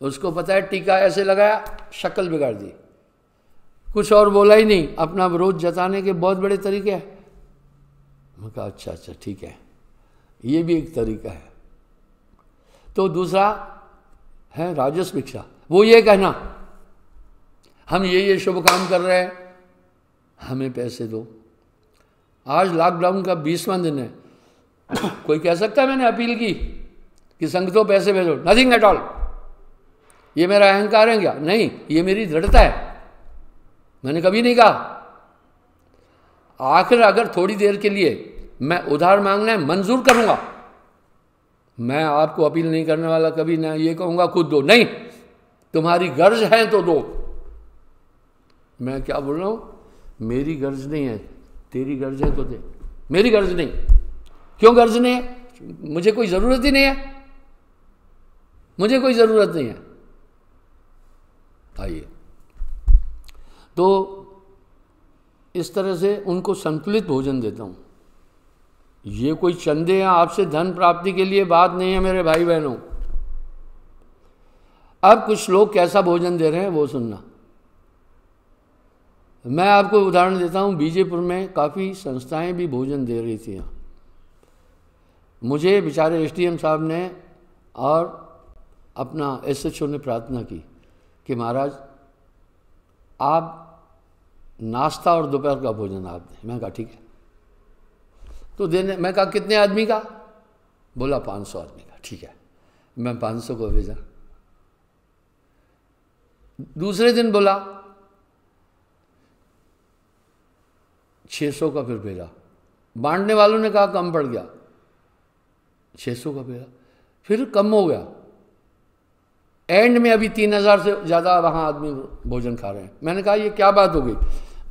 उसको पता है टीका ऐसे लगाया, शक्ल बिगाड़ दी। कुछ और बोला ही नहीं। अपना विरोध जताने के बहुत बड़े तरीके हैं। मैं कहा अच्छा अच्छा ठीक है। ये भी एक तरीका है। तो दूसरा है राजस भिक्षा। वो ये कहना, हम ये ये शुभ काम कर रहे हैं, हमें पैसे दो। आज लॉकडाउन का बीसवां दिन है। कोई कह सकता है मैंने अपील की कि संगतों पैसे भेजो? नथिंग एट ऑल ये मेरा अहंकार है क्या? नहीं, ये मेरी दृढ़ता है। मैंने कभी नहीं कहा। आखिर अगर थोड़ी देर के लिए मैं उधार मांगना है, मंजूर करूँगा। मैं आपको अपील नहीं करने वाला कभी, ना ये कहूँगा, खुद दो। नहीं, तुम्हारी गर्ज है तो दो। मैं क्या बोल रहा हूँ? मेरी गर्ज नहीं है, तेरी गर्ज है तो दे। मेरी गर्ज नहीं। क्यों गर्ज नहीं है? मुझे कोई ज़रूरत ही नहीं है। मुझे कोई ज़रूरत नहीं है। आइए। तो इस तरह से उनको संतुलित भोजन देता हूँ। ये कोई चंदे या आपसे धन प्राप्ति के लिए बात नहीं है मेरे भाई बहनों अब कुछ लोग कैसा भोजन दे रहे हैं वो सुनना। मैं आपको उदाहरण देता हूँ, बीजेपुर में काफ़ी संस्थाएँ भी भोजन दे रही थी मुझे बेचारे एसडीएम साहब ने और अपना एसएचओ ने प्रार्थना की कि महाराज, आप नाश्ता और दोपहर का भोजन आप दें। मैं कहा, ठीक है। तो देने, मैं कहा, कितने आदमी का? बोला, पाँच सौ आदमी का। ठीक है। मैं पाँच सौ को भेजा। दूसरे दिन बोला छः सौ का फिर भेजा। बांटने वालों ने कहा, कम पड़ गया। छः सौ का भेजा। फिर कम हो गया। एंड में अभी तीन हज़ार से ज़्यादा वहाँ आदमी भोजन खा रहे हैं। मैंने कहा, ये क्या बात हो गई?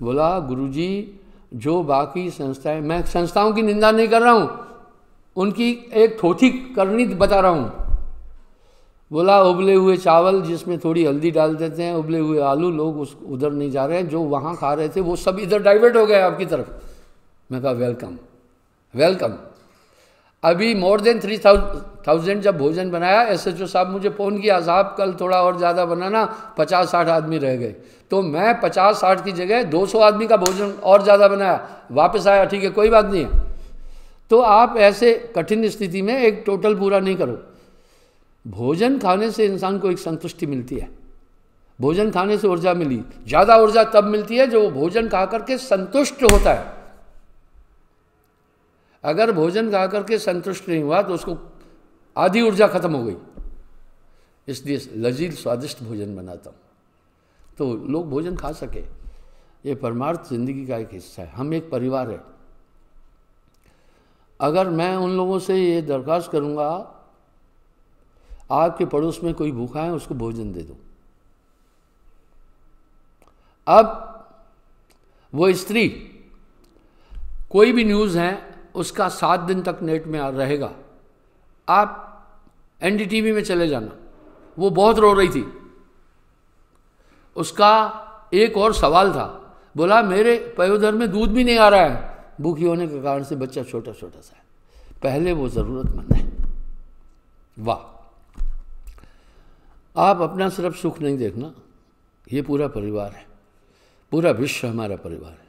बोला, गुरुजी, जो बाकी संस्थाएँ, मैं संस्थाओं की निंदा नहीं कर रहा हूँ, उनकी एक थोथी करनी बता रहा हूँ। बोला, उबले हुए चावल जिसमें थोड़ी हल्दी डाल देते हैं, उबले हुए आलू, लोग उस, उधर नहीं जा रहे हैं, जो वहाँ खा रहे थे, वो सब इधर डाइवर्ट हो गए आपकी तरफ़। मैं कहा, वेलकम वेलकम। अभी मोर देन थ्री थाउज़ेंड जब भोजन बनाया एस एच ओ साहब मुझे फ़ोन किया, साहब कल थोड़ा और ज़्यादा बनाना पचास साठ आदमी रह गए। तो मैं पचास साठ की जगह दो सौ आदमी का भोजन और ज़्यादा बनाया। वापस आया, ठीक है, कोई बात नहीं है। तो आप ऐसे कठिन स्थिति में एक टोटल पूरा नहीं करो। भोजन खाने से इंसान को एक संतुष्टि मिलती है। भोजन खाने से ऊर्जा मिली। ज़्यादा ऊर्जा तब मिलती है जो भोजन खा करके संतुष्ट होता है। अगर भोजन खा करके संतुष्ट नहीं हुआ तो उसको आधी ऊर्जा खत्म हो गई। इसलिए लजील स्वादिष्ट भोजन बनाता हूँ। तो लोग भोजन खा सके। ये परमार्थ ज़िंदगी का एक हिस्सा है। हम एक परिवार है। अगर मैं उन लोगों से ये दरख्वास्त करूँगा, आपके पड़ोस में कोई भूखा है, उसको भोजन दे दो। अब वो स्त्री, कोई भी न्यूज़ है उसका सात दिन तक नेट में रहेगा। आप एनडीटीवी में चले जाना। वो बहुत रो रही थी। उसका एक और सवाल था। बोला, मेरे पयोधर में दूध भी नहीं आ रहा है। भूखी होने के कारण से बच्चा छोटा छोटा सा है। पहले वो ज़रूरतमंद है। वाह। आप अपना सिर्फ़ सुख नहीं देखना। ये पूरा परिवार है। पूरा विश्व हमारा परिवार है।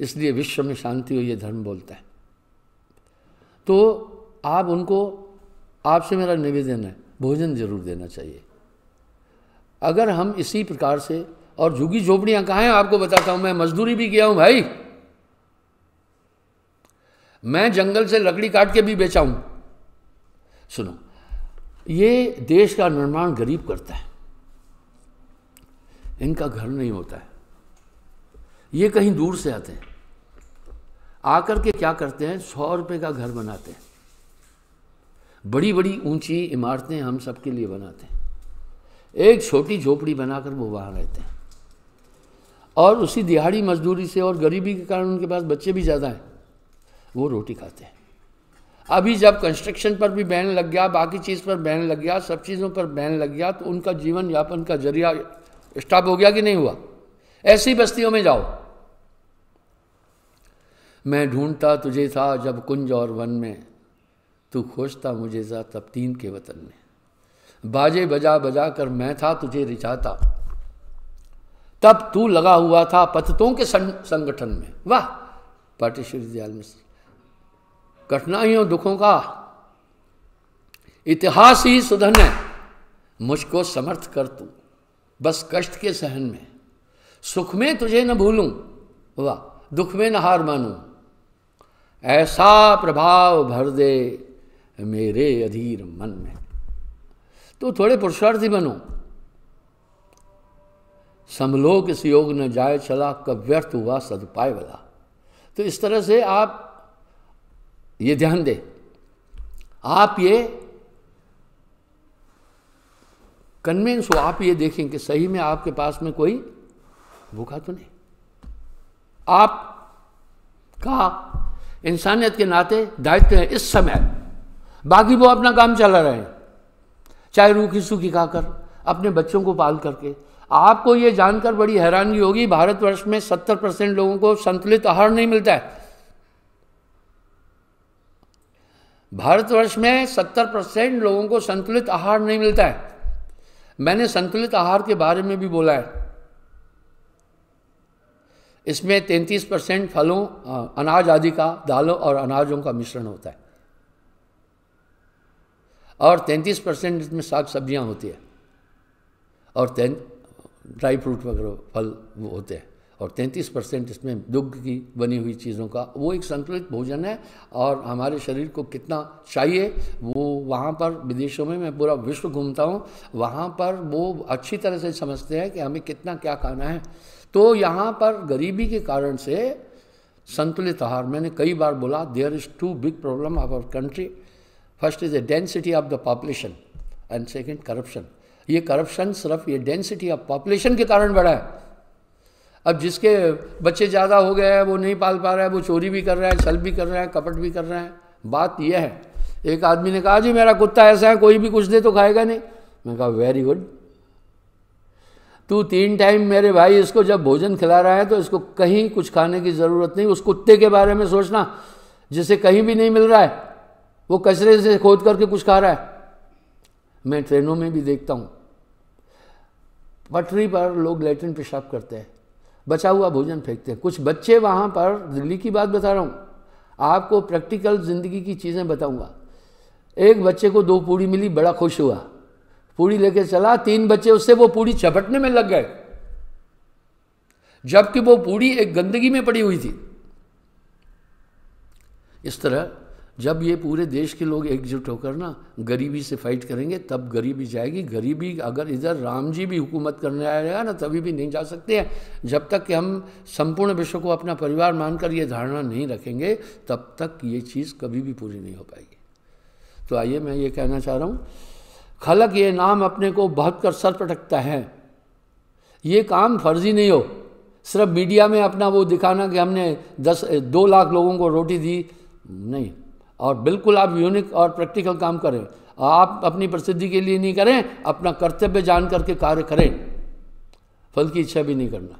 इसलिए विश्व में शांति हो ये धर्म बोलता है। तो आप उनको, आपसे मेरा निवेदन है, भोजन ज़रूर देना चाहिए। अगर हम इसी प्रकार से, और झुगी झोपड़ियाँ कहाँ हैं, आपको बताता हूँ, मैं मजदूरी भी किया हूँ, भाई। मैं जंगल से लकड़ी काट के भी बेचा हूँ। सुनो, ये देश का निर्माण गरीब करता है। इनका घर नहीं होता है। ये कहीं दूर से आते हैं। आकर के क्या करते हैं? सौ रुपये का घर बनाते हैं। बड़ी बड़ी ऊँची इमारतें हम सबके लिए बनाते हैं। एक छोटी झोपड़ी बनाकर वो वहाँ रहते हैं। और उसी दिहाड़ी मजदूरी से और गरीबी के कारण उनके पास बच्चे भी ज़्यादा हैं। वो रोटी खाते हैं। अभी जब कंस्ट्रक्शन पर भी बैन लग गया, बाकी चीज़ पर बैन लग गया, सब चीज़ों पर बैन लग गया तो उनका जीवन यापन का ज़रिया स्टॉप हो गया कि नहीं हुआ? ऐसी बस्तियों में जाओ। मैं ढूंढता तुझे था जब कुंज और वन में। तू खोजता मुझे था तब तीन के वतन में। बाजे बजा बजा कर मैं था तुझे रिचाता तब तू लगा हुआ था पततों के संगठन में। वाह, पाटेश्वरी दयाल मिश्र कठिनाइयों, दुखों का इतिहास ही सुधन है। मुझको समर्थ कर तू, बस कष्ट के सहन में। सुख में तुझे न भूलूं। वाह, दुख में न हार मानूं। ऐसा प्रभाव भर दे मेरे अधीर मन में। तो थोड़े पुरुषार्थी बनो। समलोक इस योग न जाए चला, कब व्यर्थ हुआ सदुपाय वाला तो इस तरह से आप ये ध्यान दे। आप ये कन्वेंस हो, आप ये देखें कि सही में आपके पास में कोई भूखा तो नहीं। आप का इंसानियत के नाते दायित्व है, इस समय। बाकी वो अपना काम चला रहे हैं। चाहे रूखी सूखी खाकर, अपने बच्चों को पाल करके। आपको ये जानकर बड़ी हैरानी होगी, भारतवर्ष में सत्तर परसेंट लोगों को संतुलित आहार नहीं मिलता है। भारतवर्ष में सत्तर परसेंट लोगों को संतुलित आहार नहीं मिलता है। मैंने संतुलित आहार के बारे में भी बोला है। इसमें तैंतीस परसेंट फलों अनाज आदि का दालों और अनाजों का मिश्रण होता है। और तैंतीस परसेंट इसमें साग सब्ज़ियाँ होती है। और ड्राई फ्रूट वगैरह फल वो होते हैं। और तैंतीस परसेंट इसमें दुग्ध की बनी हुई चीज़ों का वो एक संतुलित भोजन है और हमारे शरीर को कितना चाहिए, वो वहाँ पर विदेशों में मैं पूरा विश्व घूमता हूँ, वहाँ पर वो अच्छी तरह से समझते हैं कि हमें कितना क्या खाना है। तो यहाँ पर गरीबी के कारण से संतुलित आहार, मैंने कई बार बोला there is two big problem of our country first is the density of the population and second corruption ये करप्शन सिर्फ़ ये डेंसिटी ऑफ़ पॉपुलेशन के कारण बढ़ा है। अब जिसके बच्चे ज़्यादा हो गए हैं, वो नहीं पाल पा रहा है, वो चोरी भी कर रहा है छल भी कर रहा है, कपट भी कर रहा है। बात यह है। एक आदमी ने कहा, जी मेरा कुत्ता ऐसा है, कोई भी कुछ दे तो खाएगा नहीं। मैं कहा वेरी गुड तू तीन टाइम मेरे भाई इसको जब भोजन खिला रहा है तो इसको कहीं कुछ खाने की ज़रूरत नहीं। उस कुत्ते के बारे में सोचना, जिसे कहीं भी नहीं मिल रहा है। वो कचरे से खोद करके कुछ खा रहा है। मैं ट्रेनों में भी देखता हूँ। पटरी पर लोग लेटरिन पेशाब करते हैं। बचा हुआ भोजन फेंकते हैं। कुछ बच्चे वहाँ पर, दिल्ली की बात बता रहा हूँ। आपको प्रैक्टिकल ज़िंदगी की चीज़ें बताऊँगा। एक बच्चे को दो पूड़ी मिली, बड़ा खुश हुआ। पूड़ी लेके चला, तीन बच्चे उससे वो पूड़ी चपटने में लग गए। जबकि वो पूड़ी एक गंदगी में पड़ी हुई थी। इस तरह जब ये पूरे देश के लोग एकजुट होकर ना गरीबी से फाइट करेंगे, तब गरीबी जाएगी। गरीबी अगर इधर राम जी भी हुकूमत करने आएगा ना, तभी भी नहीं जा सकते हैं। जब तक कि हम संपूर्ण विश्व को अपना परिवार मानकर ये धारणा नहीं रखेंगे, तब तक ये चीज़ कभी भी पूरी नहीं हो पाएगी। तो आइए मैं ये कहना चाह रहा हूँ खलक ये नाम अपने को बहुत कर सर पटकता है। ये काम फर्जी नहीं हो। सिर्फ़ मीडिया में अपना वो दिखाना कि हमने दस, दो लाख लोगों को रोटी दी। नहीं। और बिल्कुल आप यूनिक और प्रैक्टिकल काम करें। आप अपनी प्रसिद्धि के लिए नहीं करें, अपना कर्तव्य जान करके कार्य करें। फल की इच्छा भी नहीं करना।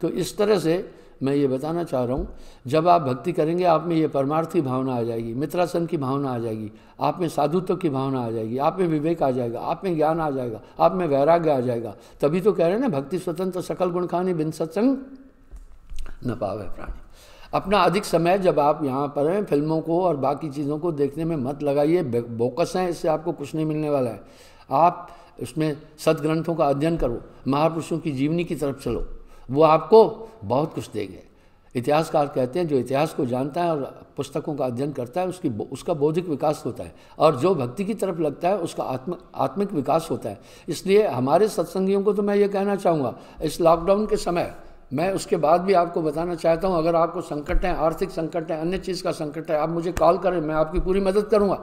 तो इस तरह से मैं ये बताना चाह रहा हूँ, जब आप भक्ति करेंगे, आप में ये परमार्थी भावना आ जाएगी, मित्रासन की भावना आ जाएगी, आप में साधुत्व की भावना आ जाएगी, आप में विवेक आ जाएगा, आप में ज्ञान आ जाएगा, आप में वैराग्य आ जाएगा, तभी तो कह रहे हैं ना, भक्ति स्वतंत्र, सकल गुण खानी, बिन सत्संग न पावे प्राणी। अपना अधिक समय जब आप यहाँ पर हैं, फ़िल्मों को और बाकी चीज़ों को देखने में मत लगाइए बोकस हैं, इससे आपको कुछ नहीं मिलने वाला है। आप उसमें सदग्रंथों का अध्ययन करो, महापुरुषों की जीवनी की तरफ़ चलो। वो आपको बहुत कुछ देंगे। इतिहासकार कहते हैं, जो इतिहास को जानता है और पुस्तकों का अध्ययन करता है, उसकी उसका बौद्धिक विकास होता है और जो भक्ति की तरफ़ लगता है, उसका आत्म, आत्मिक विकास होता है। इसलिए हमारे सत्संगियों को तो मैं ये कहना चाहूँगा, इस लॉकडाउन के समय मैं उसके बाद भी आपको बताना चाहता हूँ, अगर आपको संकट है, आर्थिक संकट है, अन्य चीज़ का संकट है, आप मुझे कॉल करें, मैं आपकी पूरी मदद करूँगा।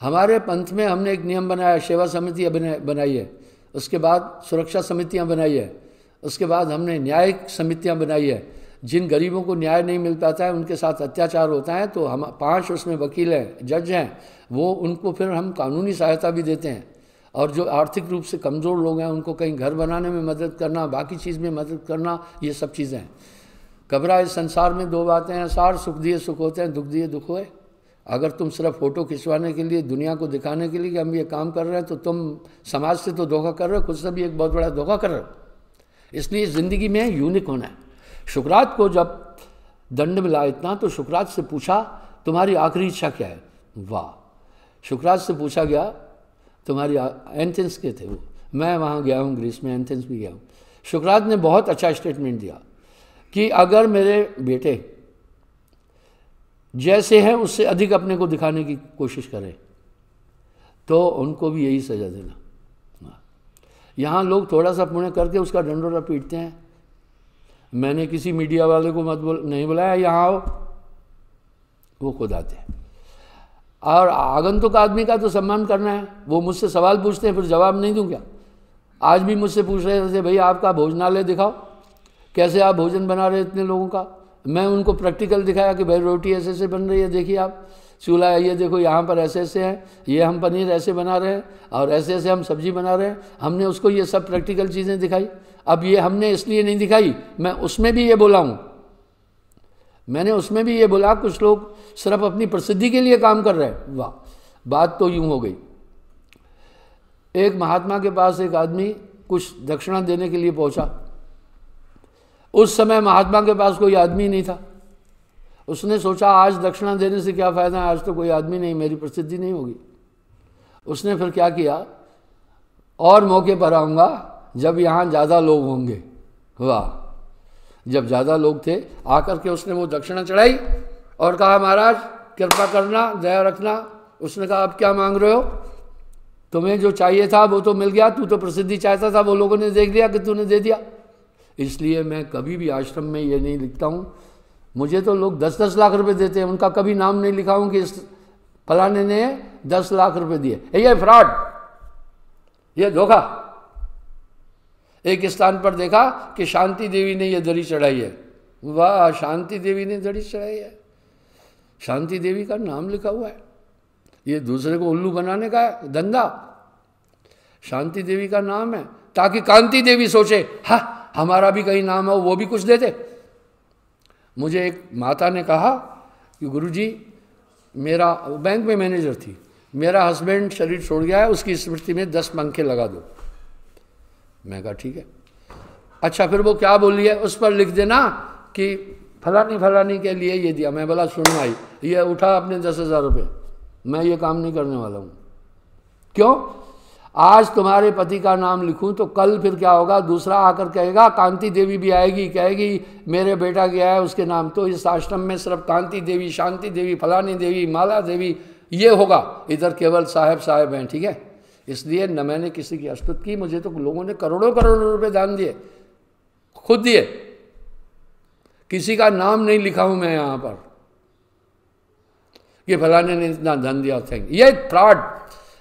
हमारे पंथ में हमने एक नियम बनाया, सेवा समिति बनाई है। उसके बाद सुरक्षा समितियाँ बनाई है। उसके बाद हमने न्यायिक समितियाँ बनाई है। जिन गरीबों को न्याय नहीं मिल पाता है उनके साथ अत्याचार होता है तो हम पाँच उसमें वकील हैं, जज हैं, वो उनको फिर हम कानूनी सहायता भी देते हैं। और जो आर्थिक रूप से कमज़ोर लोग हैं, उनको कहीं घर बनाने में मदद करना, बाकी चीज़ में मदद करना, ये सब चीज़ें हैं। कबरा इस संसार में दो बातें हैं, सार सुख दिए सुख होते हैं, दुख दिए दुख हुए। अगर तुम सिर्फ़ फ़ोटो खिंचवाने के लिए, दुनिया को दिखाने के लिए कि हम ये काम कर रहे हैं तो तुम समाज से तो धोखा कर रहे हो, खुद से भी एक बहुत बड़ा धोखा कर रहे हो। इसलिए ज़िंदगी में यूनिक होना है। शुक्रात को जब दंड मिला इतना तो शुक्रात से पूछा, तुम्हारी आखिरी इच्छा क्या है? वाह। शुक्रात से पूछा गया, तुम्हारी एंथेंस के थे वो। मैं वहाँ गया हूँ, ग्रीस में एंथेंस भी गया हूँ। शुक्रात ने बहुत अच्छा स्टेटमेंट दिया कि अगर मेरे बेटे जैसे हैं, उससे अधिक अपने को दिखाने की कोशिश करें तो उनको भी यही सजा देना। यहाँ लोग थोड़ा सा पुण्य करके उसका डंडोरा पीटते हैं। मैंने किसी मीडिया वाले को मत बोल, नहीं बुलाया, यहाँ आओ। वो खुद आते हैं। और आगंतुक आदमी का तो सम्मान करना है। वो मुझसे सवाल पूछते हैं, फिर जवाब नहीं दूँ क्या? आज भी मुझसे पूछ रहे थे, भाई आपका भोजनालय दिखाओ। कैसे आप भोजन बना रहे इतने लोगों का? मैं उनको प्रैक्टिकल दिखाया कि, भाई रोटी ऐसे ऐसे बन रही है, देखिए आप। चूल्हा ये देखो यहाँ पर ऐसे ऐसे हैं, ये हम पनीर ऐसे बना रहे हैं और ऐसे ऐसे हम सब्ज़ी बना रहे हैं। हमने उसको ये सब प्रैक्टिकल चीज़ें दिखाई। अब ये हमने इसलिए नहीं दिखाई, मैं उसमें भी ये बोला हूँ। मैंने उसमें भी ये बोला, कुछ लोग सिर्फ़ अपनी प्रसिद्धि के लिए काम कर रहे हैं। वाह, बात तो यूँ हो गई। एक महात्मा के पास एक आदमी कुछ दक्षिणा देने के लिए पहुँचा। उस समय महात्मा के पास कोई आदमी नहीं था। उसने सोचा, आज दक्षिणा देने से क्या फ़ायदा है? आज तो कोई आदमी नहीं, मेरी प्रसिद्धि नहीं होगी। उसने फिर क्या किया? और मौके पर आऊँगा, जब यहाँ ज़्यादा लोग होंगे। वाह। जब ज़्यादा लोग थे, आकर के उसने वो दक्षिणा चढ़ाई और कहा, महाराज, कृपा करना, दया रखना। उसने कहा, अब क्या मांग रहे हो? तुम्हें जो चाहिए था, वो तो मिल गया। तू तो प्रसिद्धि चाहता था, वो लोगों ने देख लिया कि तूने दे दिया। इसलिए मैं कभी भी आश्रम में ये नहीं लिखता हूँ। मुझे तो लोग दस दस लाख रुपए देते हैं, उनका कभी नाम नहीं लिखा हूँ कि इस फलाने ने दस लाख रुपए दिए। ये फ्रॉड! ये धोखा! एक स्थान पर देखा कि शांति देवी ने यह दरी चढ़ाई है। वाह, शांति देवी ने दरी चढ़ाई है। शांति देवी का नाम लिखा हुआ है। ये दूसरे को उल्लू बनाने का है धंधा। शांति देवी का नाम है, ताकि कांति देवी सोचे, हा, हमारा भी कहीं नाम हो, वो भी कुछ दे दे मुझे एक माता ने कहा कि गुरुजी, मेरा बैंक में मैनेजर थी, मेरा हस्बैंड शरीर छोड़ गया है, उसकी स्मृति में दस पंखे लगा दो। मैं कहा, ठीक है। अच्छा फिर वो क्या बोली है, उस पर लिख देना कि फलानी फलानी के लिए ये दिया। मैं बोला, सुन भाई, ये उठा अपने दस हज़ार रुपये, मैं ये काम नहीं करने वाला हूँ। क्यों? आज तुम्हारे पति का नाम लिखूं तो कल फिर क्या होगा? दूसरा आकर कहेगा, कांति देवी भी आएगी। कहेगी, मेरे बेटा गया है, उसके नाम तो इस आश्रम में सिर्फ़ कांति देवी, शांति देवी, फलानी देवी, माला देवी, ये होगा। इधर केवल साहेब साहेब हैं, ठीक है? इसलिए न मैंने किसी की अस्तुत की, मुझे तो लोगों ने करोड़ों करोड़ों रुपए दान दिए, खुद दिए। किसी का नाम नहीं लिखा हूँ मैं यहाँ पर। ये फलाने ने इतना धन दिया थैंक ये फ्रॉड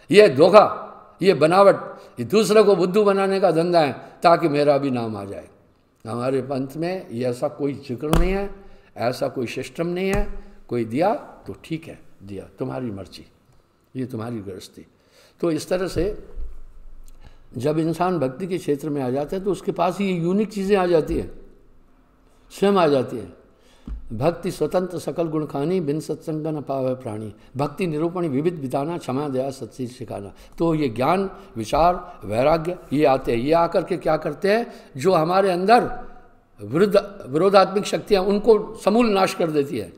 ये धोखा। ये बनावट, ये दूसरे को बुद्धू बनाने का धंधा है, ताकि मेरा भी नाम आ जाए। हमारे पंथ में ये ऐसा कोई ज़िक्र नहीं है, ऐसा कोई सिस्टम नहीं है, कोई दिया तो ठीक है, दिया, तुम्हारी मर्ज़ी, ये तुम्हारी गृहस्थी। तो इस तरह से जब इंसान भक्ति के क्षेत्र में आ जाता है तो उसके पास ये यूनिक चीज़ें आ जाती हैं, स्वयं आ जाती है। भक्ति स्वतंत्र सकल गुण खानी, बिन सत्संग न पावे प्राणी। भक्ति निरूपण, विविध बिताना क्षमा, दया, सच्ची सिखाना। तो ये ज्ञान, विचार, वैराग्य, ये आते हैं। ये आकर के क्या करते हैं? जो हमारे अंदर विरुद्ध, विरोधात्मिक शक्तियाँ, उनको समूल नाश कर देती है।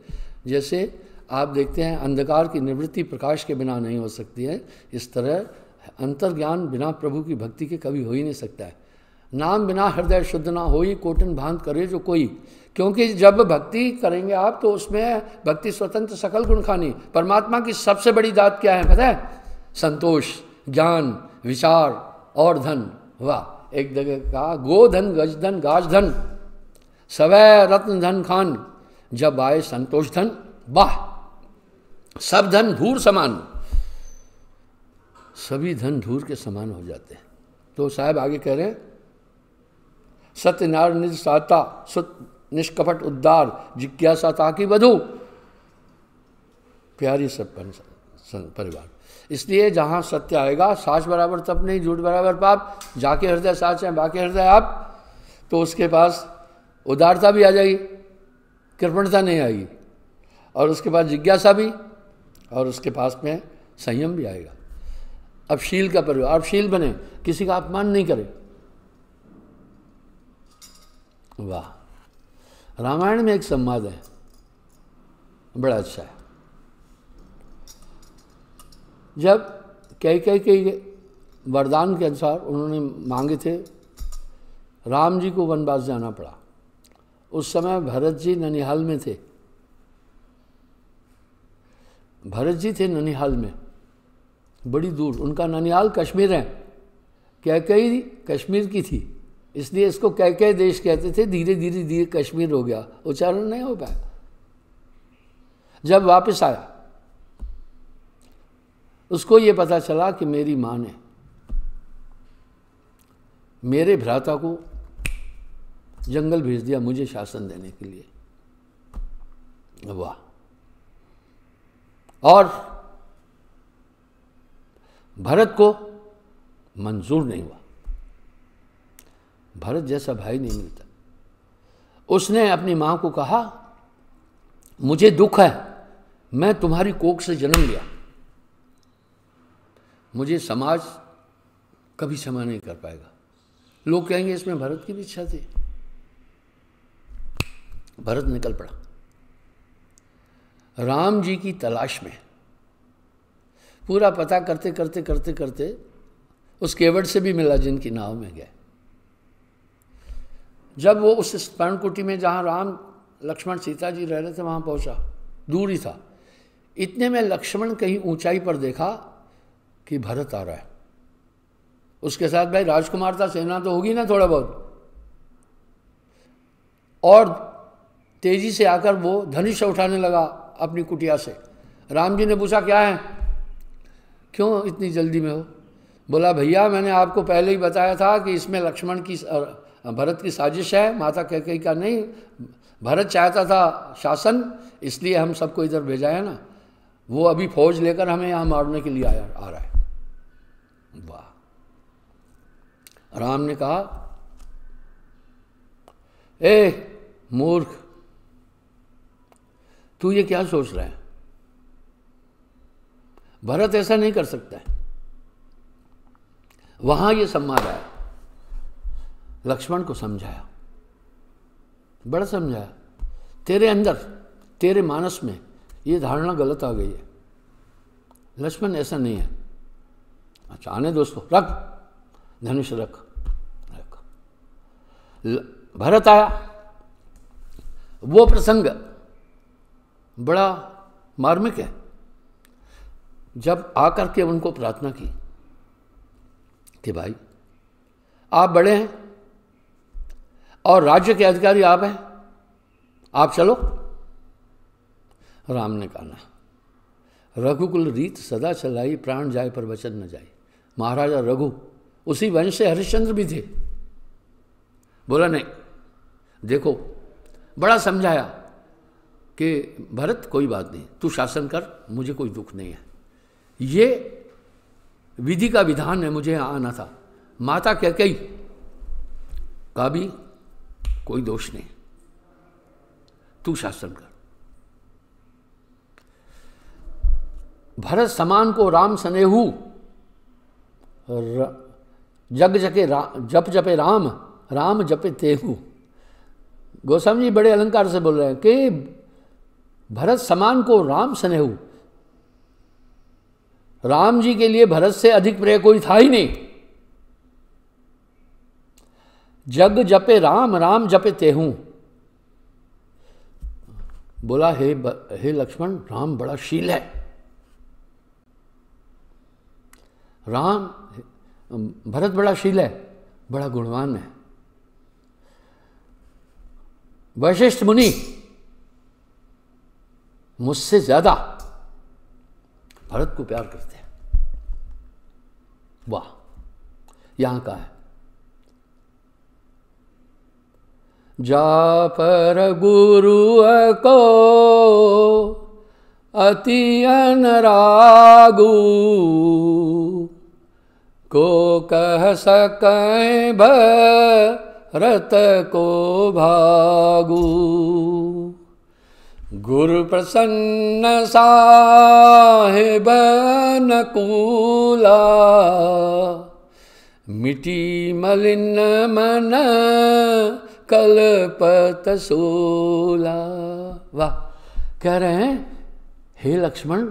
जैसे आप देखते हैं, अंधकार की निवृत्ति प्रकाश के बिना नहीं हो सकती है। इस तरह अंतर्ज्ञान बिना प्रभु की भक्ति के कभी हो ही नहीं सकता है। नाम बिना हृदय शुद्ध ना हो ही, कोटन भांत करे जो कोई क्योंकि जब भक्ति करेंगे आप तो उसमें भक्ति स्वतंत्र सकल गुण खानी। परमात्मा की सबसे बड़ी दात क्या है, पता है? संतोष, ज्ञान, विचार और धन। वाह, एक जगह कहा गोधन गजधन गाजधन सवै रत्न धन खान, जब आए संतोष धन। वाह, सब धन धूर समान। सभी धन धूर के समान हो जाते हैं। तो साहब आगे कह रहे हैं, सत्यनारायण निज साता निष्कपट उद्धार, जिज्ञासा ताकि वधु प्यारी सब परिवार। इसलिए जहाँ सत्य आएगा, साच बराबर तप नहीं, झूठ बराबर पाप, जाके हृदय साच है, बाकी हृदय आप तो उसके पास उदारता भी आ जाएगी, कृपणता नहीं आएगी, और उसके पास जिज्ञासा भी, और उसके पास में संयम भी आएगा। अब शील का परिवार अब शील बने, किसी का अपमान नहीं करे। वाह। रामायण में एक संवाद है। बड़ा अच्छा है। जब कई कई कई वरदान के अनुसार उन्होंने मांगे थे, राम जी को वनवास जाना पड़ा। उस समय भरत जी ननिहाल में थे। भरत जी थे ननिहाल में। बड़ी दूर। उनका ननिहाल कश्मीर है। क्या कई कश्मीर की थी। इसलिए इसको कह कह देश कहते थे, धीरे धीरे धीरे कश्मीर हो गया। उच्चारण नहीं हो पाया। जब वापस आया, उसको ये पता चला कि मेरी माँ ने मेरे भ्राता को जंगल भेज दिया मुझे शासन देने के लिए। वाह। और भरत को मंजूर नहीं हुआ। भरत जैसा भाई नहीं मिलता। उसने अपनी माँ को कहा, मुझे दुख है, मैं तुम्हारी कोख से जन्म लिया। मुझे समाज कभी क्षमा नहीं कर पाएगा। लोग कहेंगे, इसमें भरत की भी इच्छा थी। भरत निकल पड़ा। राम जी की तलाश में, पूरा पता करते करते करते करते उस केवट से भी मिला जिनकी नाव में गए। जब वो उस स्पर्णकुटी में जहाँ राम, लक्ष्मण, सीता जी रह रहे थे, वहाँ पहुँचा। दूर ही था। इतने में लक्ष्मण कहीं ऊंचाई पर देखा कि भरत आ रहा है। उसके साथ भाई राजकुमार था, सेना तो होगी ना थोड़ा बहुत। और तेज़ी से आकर वो धनुष उठाने लगा अपनी कुटिया से। राम जी ने पूछा, क्या है? क्यों इतनी जल्दी में हो? बोला, भैया, मैंने आपको पहले ही बताया था कि इसमें लक्ष्मण की भरत की साजिश है। माता कह कही का नहीं, भरत चाहता था शासन, इसलिए हम सबको इधर भेजा है ना। वो अभी फौज लेकर हमें यहाँ मारने के लिए आया, आ रहा है। वाह। राम ने कहा, ए, मूर्ख, तू ये क्या सोच रहा है? भरत ऐसा नहीं कर सकता है। वहाँ ये सम्मान आया लक्ष्मण को समझाया। बड़ा समझाया, तेरे अंदर, तेरे मानस में ये धारणा गलत आ गई है। लक्ष्मण, ऐसा नहीं है। अच्छा आने दोस्तों रख, धनुष रख रख। भरत आया। वो प्रसंग बड़ा मार्मिक है। जब आकर के उनको प्रार्थना की कि भाई, आप बड़े हैं और राज्य के अधिकारी आप हैं? आप चलो। राम ने कहा रघुकुल रीत सदा चलाई, प्राण जाए पर वचन न जाए। महाराजा रघु उसी वंश से हरिश्चंद्र भी थे। बोला, नहीं, देखो, बड़ा समझाया कि भरत कोई बात नहीं, तू शासन कर, मुझे कोई दुख नहीं है। ये विधि का विधान है, मुझे आना था। माता कह कही का भी कोई दोष नहीं। तू शासन कर। भरत समान को राम सनेहू जग जके रा, जप जपे राम राम जपे तेहू। गोस्वामी जी बड़े अलंकार से बोल रहे हैं कि भरत समान को राम स्नेहू। राम जी के लिए भरत से अधिक प्रिय कोई था ही नहीं। जग जपे राम राम जपे तेहू। बोला हे ब, हे लक्ष्मण राम बड़ा शील है। राम भरत बड़ा शील है बड़ा गुणवान है। वशिष्ठ मुनि मुझसे ज़्यादा भरत को प्यार करते हैं। वाह यहाँ का है। जा पर गुरु को अति अनरागू। को कह सकें भरत को भागु। गुरु प्रसन्न साहेब नकूला। मिटी मलिन मन कलपत सोला वाह, कह रहे हैं, हे लक्ष्मण,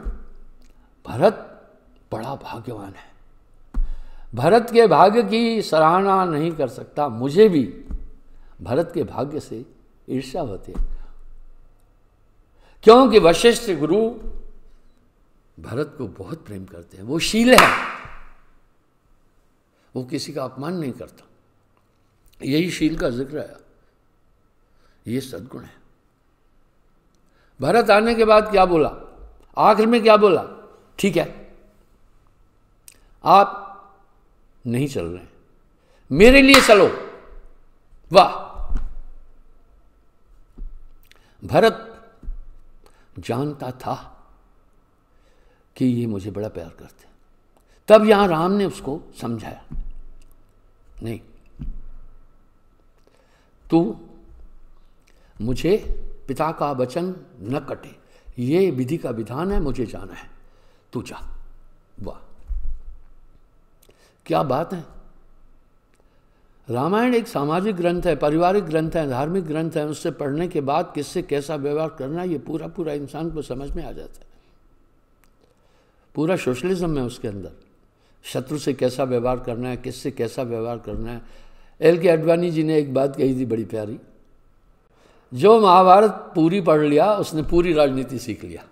भरत बड़ा भाग्यवान है। भरत के भाग्य की सराहना नहीं कर सकता, मुझे भी। भरत के भाग्य से ईर्ष्या होती है। क्योंकि वशिष्ठ गुरु भरत को बहुत प्रेम करते हैं, वो शील है। वो किसी का अपमान नहीं करता। यही शील का ज़िक्र है। ये सदगुण है। भरत आने के बाद क्या बोला? आखिर में क्या बोला? ठीक है। आप नहीं चल रहे मेरे लिए चलो। वाह। भरत जानता था कि ये मुझे बड़ा प्यार करते तब यहाँ राम ने उसको समझाया, नहीं, तू मुझे पिता का वचन न कटे। ये विधि का विधान है, मुझे जाना है। तू जा। वाह। क्या बात है? रामायण एक सामाजिक ग्रंथ है, पारिवारिक ग्रंथ है, धार्मिक ग्रंथ है। उससे पढ़ने के बाद किससे कैसा व्यवहार करना ये पूरा पूरा इंसान को समझ में आ जाता है। पूरा सोशलिज्म है उसके अंदर। शत्रु से कैसा व्यवहार करना है, किससे कैसा व्यवहार करना है। एल के अडवाणी जी ने एक बात कही थी बड़ी प्यारी। जो महाभारत पूरी पढ़ लिया उसने पूरी राजनीति सीख लिया।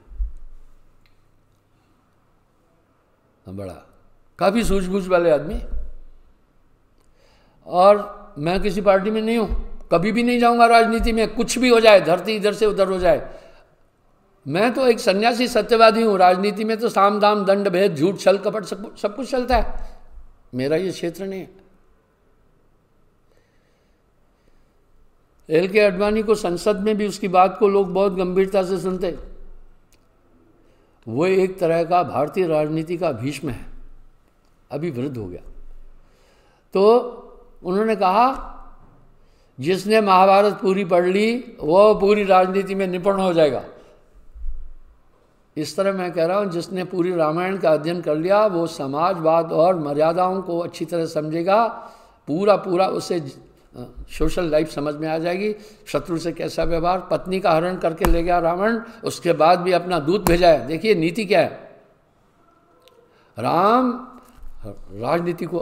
हाँ, बड़ा काफ़ी सूझबूझ वाले आदमी। और मैं किसी पार्टी में नहीं हूँ कभी भी नहीं जाऊँगा राजनीति में कुछ भी हो जाए धरती इधर से उधर हो जाए। मैं तो एक सन्यासी सत्यवादी हूँ राजनीति में तो साम दाम दंड भेद झूठ छल कपट सब सब कुछ चलता है। मेरा ये क्षेत्र नहीं है। एल के अडवाणी को संसद में भी उसकी बात को लोग बहुत गंभीरता से सुनते वो एक तरह का भारतीय राजनीति का भीष्म है। अभी वृद्ध हो गया। तो उन्होंने कहा, जिसने महाभारत पूरी पढ़ ली, वो पूरी राजनीति में निपुण हो जाएगा। इस तरह मैं कह रहा हूँ, जिसने पूरी रामायण का अध्ययन कर लिया, वो समाजवाद और मर्यादाओं को अच्छी तरह समझेगा। पूरा पूरा उसे सोशल लाइफ समझ में आ जाएगी। शत्रु से कैसा व्यवहार? पत्नी का हरण करके ले गया रावण उसके बाद भी अपना दूध भेजा है। देखिए नीति क्या है? राम राजनीति को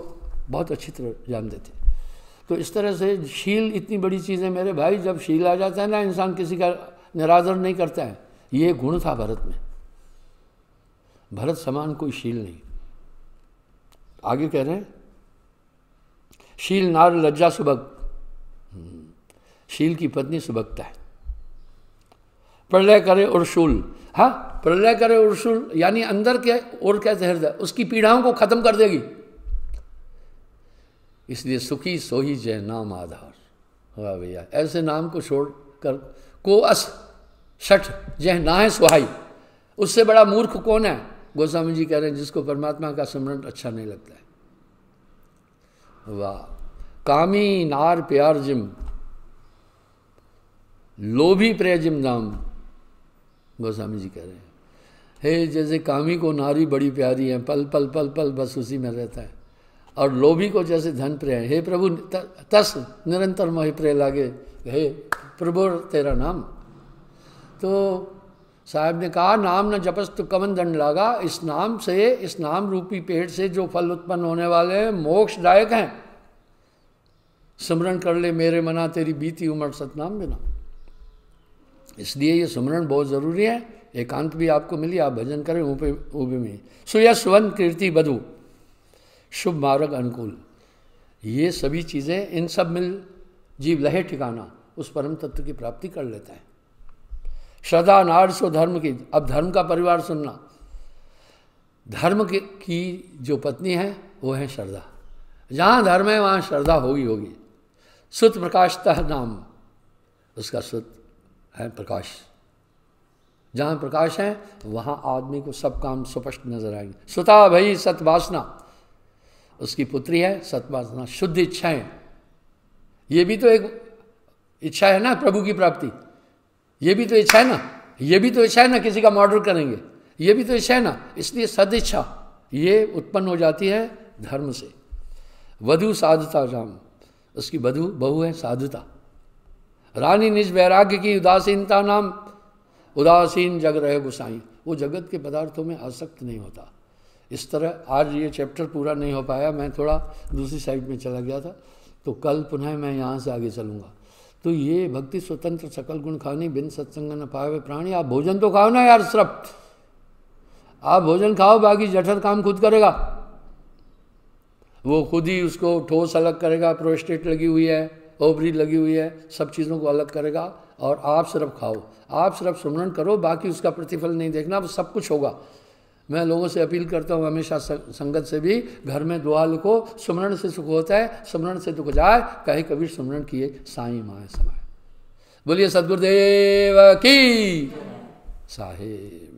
बहुत अच्छी तरह जान देते तो इस तरह से शील इतनी बड़ी चीज़ है मेरे भाई जब शील आ जाता है ना इंसान किसी का निरादर नहीं करता है। ये गुण था भरत में। भरत समान कोई शील नहीं। आगे कह रहे हैं शील नार लज्जा सुबक हम्म, शील की पत्नी सुबकता है। प्रलय करे उर्शुल हाँ प्रलय करे उर्शुल यानी अंदर के और कैसे हृदय उसकी पीड़ाओं को खत्म कर देगी। इसलिए सुखी सोही जय नाम आधार। वाह भैया, ऐसे नाम को छोड़ कर को अस सठ जय ना है सुहाई। उससे बड़ा मूर्ख कौन है? गोस्वामी जी कह रहे हैं, जिसको परमात्मा का स्मरण अच्छा नहीं लगता है। वाह, कामी नार प्यार जिम। लोभी प्रिय जिम नाम गोस्वामी जी कह रहे हैं। हे, जैसे कामी को नारी बड़ी प्यारी है, पल पल पल पल, बस उसी में रहता है। और लोभी को जैसे धन प्रिय हे प्रभु तस, निरंतर मोहि प्रिय लागे। हे, प्रभु, तेरा नाम। तो साहब ने कहा, नाम न जपस तो कमन दंड लागा। इस नाम से, इस नाम रूपी पेड़ से जो फल उत्पन्न होने वाले हैं, मोक्षदायक हैं। स्मरण कर ले, मेरे मना तेरी बीती उम्र सतनाम बिना। इसलिए ये सुमरण बहुत ज़रूरी है। एकांत भी आपको मिली, आप भजन करें ऊपे ऊपे में सुयस्वन कीर्ति बधु शुभ मार्ग अनुकूल। ये सभी चीज़ें, इन सब मिल, जीव लहे ठिकाना, उस परम तत्व की प्राप्ति कर लेता है। श्रद्धा, नार, सो धर्म की, अब धर्म का परिवार सुनना। धर्म के, की जो पत्नी है, वो है श्रद्धा। जहाँ धर्म है, वहाँ श्रद्धा होगी होगी। सुत प्रकाशतः नाम, उसका सुत। है, प्रकाश। जहाँ प्रकाश है, वहाँ आदमी को सब काम स्पष्ट नज़र आएँगे। सुता भई सतवासना। उसकी पुत्री है, सतवासना। शुद्ध इच्छाएँ। ये भी तो एक इच्छा है ना, प्रभु की प्राप्ति। ये भी तो इच्छा है ना? ये भी तो इच्छा है ना, किसी का मॉडल करेंगे? ये भी तो इच्छा है ना? इसलिए सद इच्छा। ये उत्पन्न हो जाती है धर्म से। वधु साधुता जाम उसकी वधु, बहु है साधुता। रानी निज वैराग्य की उदासीनता नाम, उदासीन जग रहे गुसाई वो जगत के पदार्थों में आसक्त नहीं होता। इस तरह आज ये चैप्टर पूरा नहीं हो पाया, मैं थोड़ा दूसरी साइड में चला गया था तो कल पुनः मैं यहाँ से आगे चलूँगा। तो ये भक्ति स्वतंत्र सकल गुण खानी, बिन सत्संग न पावे प्राणी, आप भोजन तो खाओ ना यार सिर्फ़ आप भोजन खाओ, बाकी जठर काम खुद करेगा। वो खुद ही उसको ठोस अलग करेगा, प्रोस्टेट लगी हुई है। ओवरी लगी हुई है, सब चीज़ों को अलग करेगा और आप सिर्फ़ खाओ। आप सिर्फ़ सुमरण करो, बाकी उसका प्रतिफल नहीं देखना सब कुछ होगा। मैं लोगों से अपील करता हूँ, हमेशा संगत से भी, घर में दुआ लिखो सुमरण से सुख होता है, सुमरण से दुख जाए, कहे कबीर सुमरण किए साई माए समाए बोलिए, सदगुरुदेव की साहेब।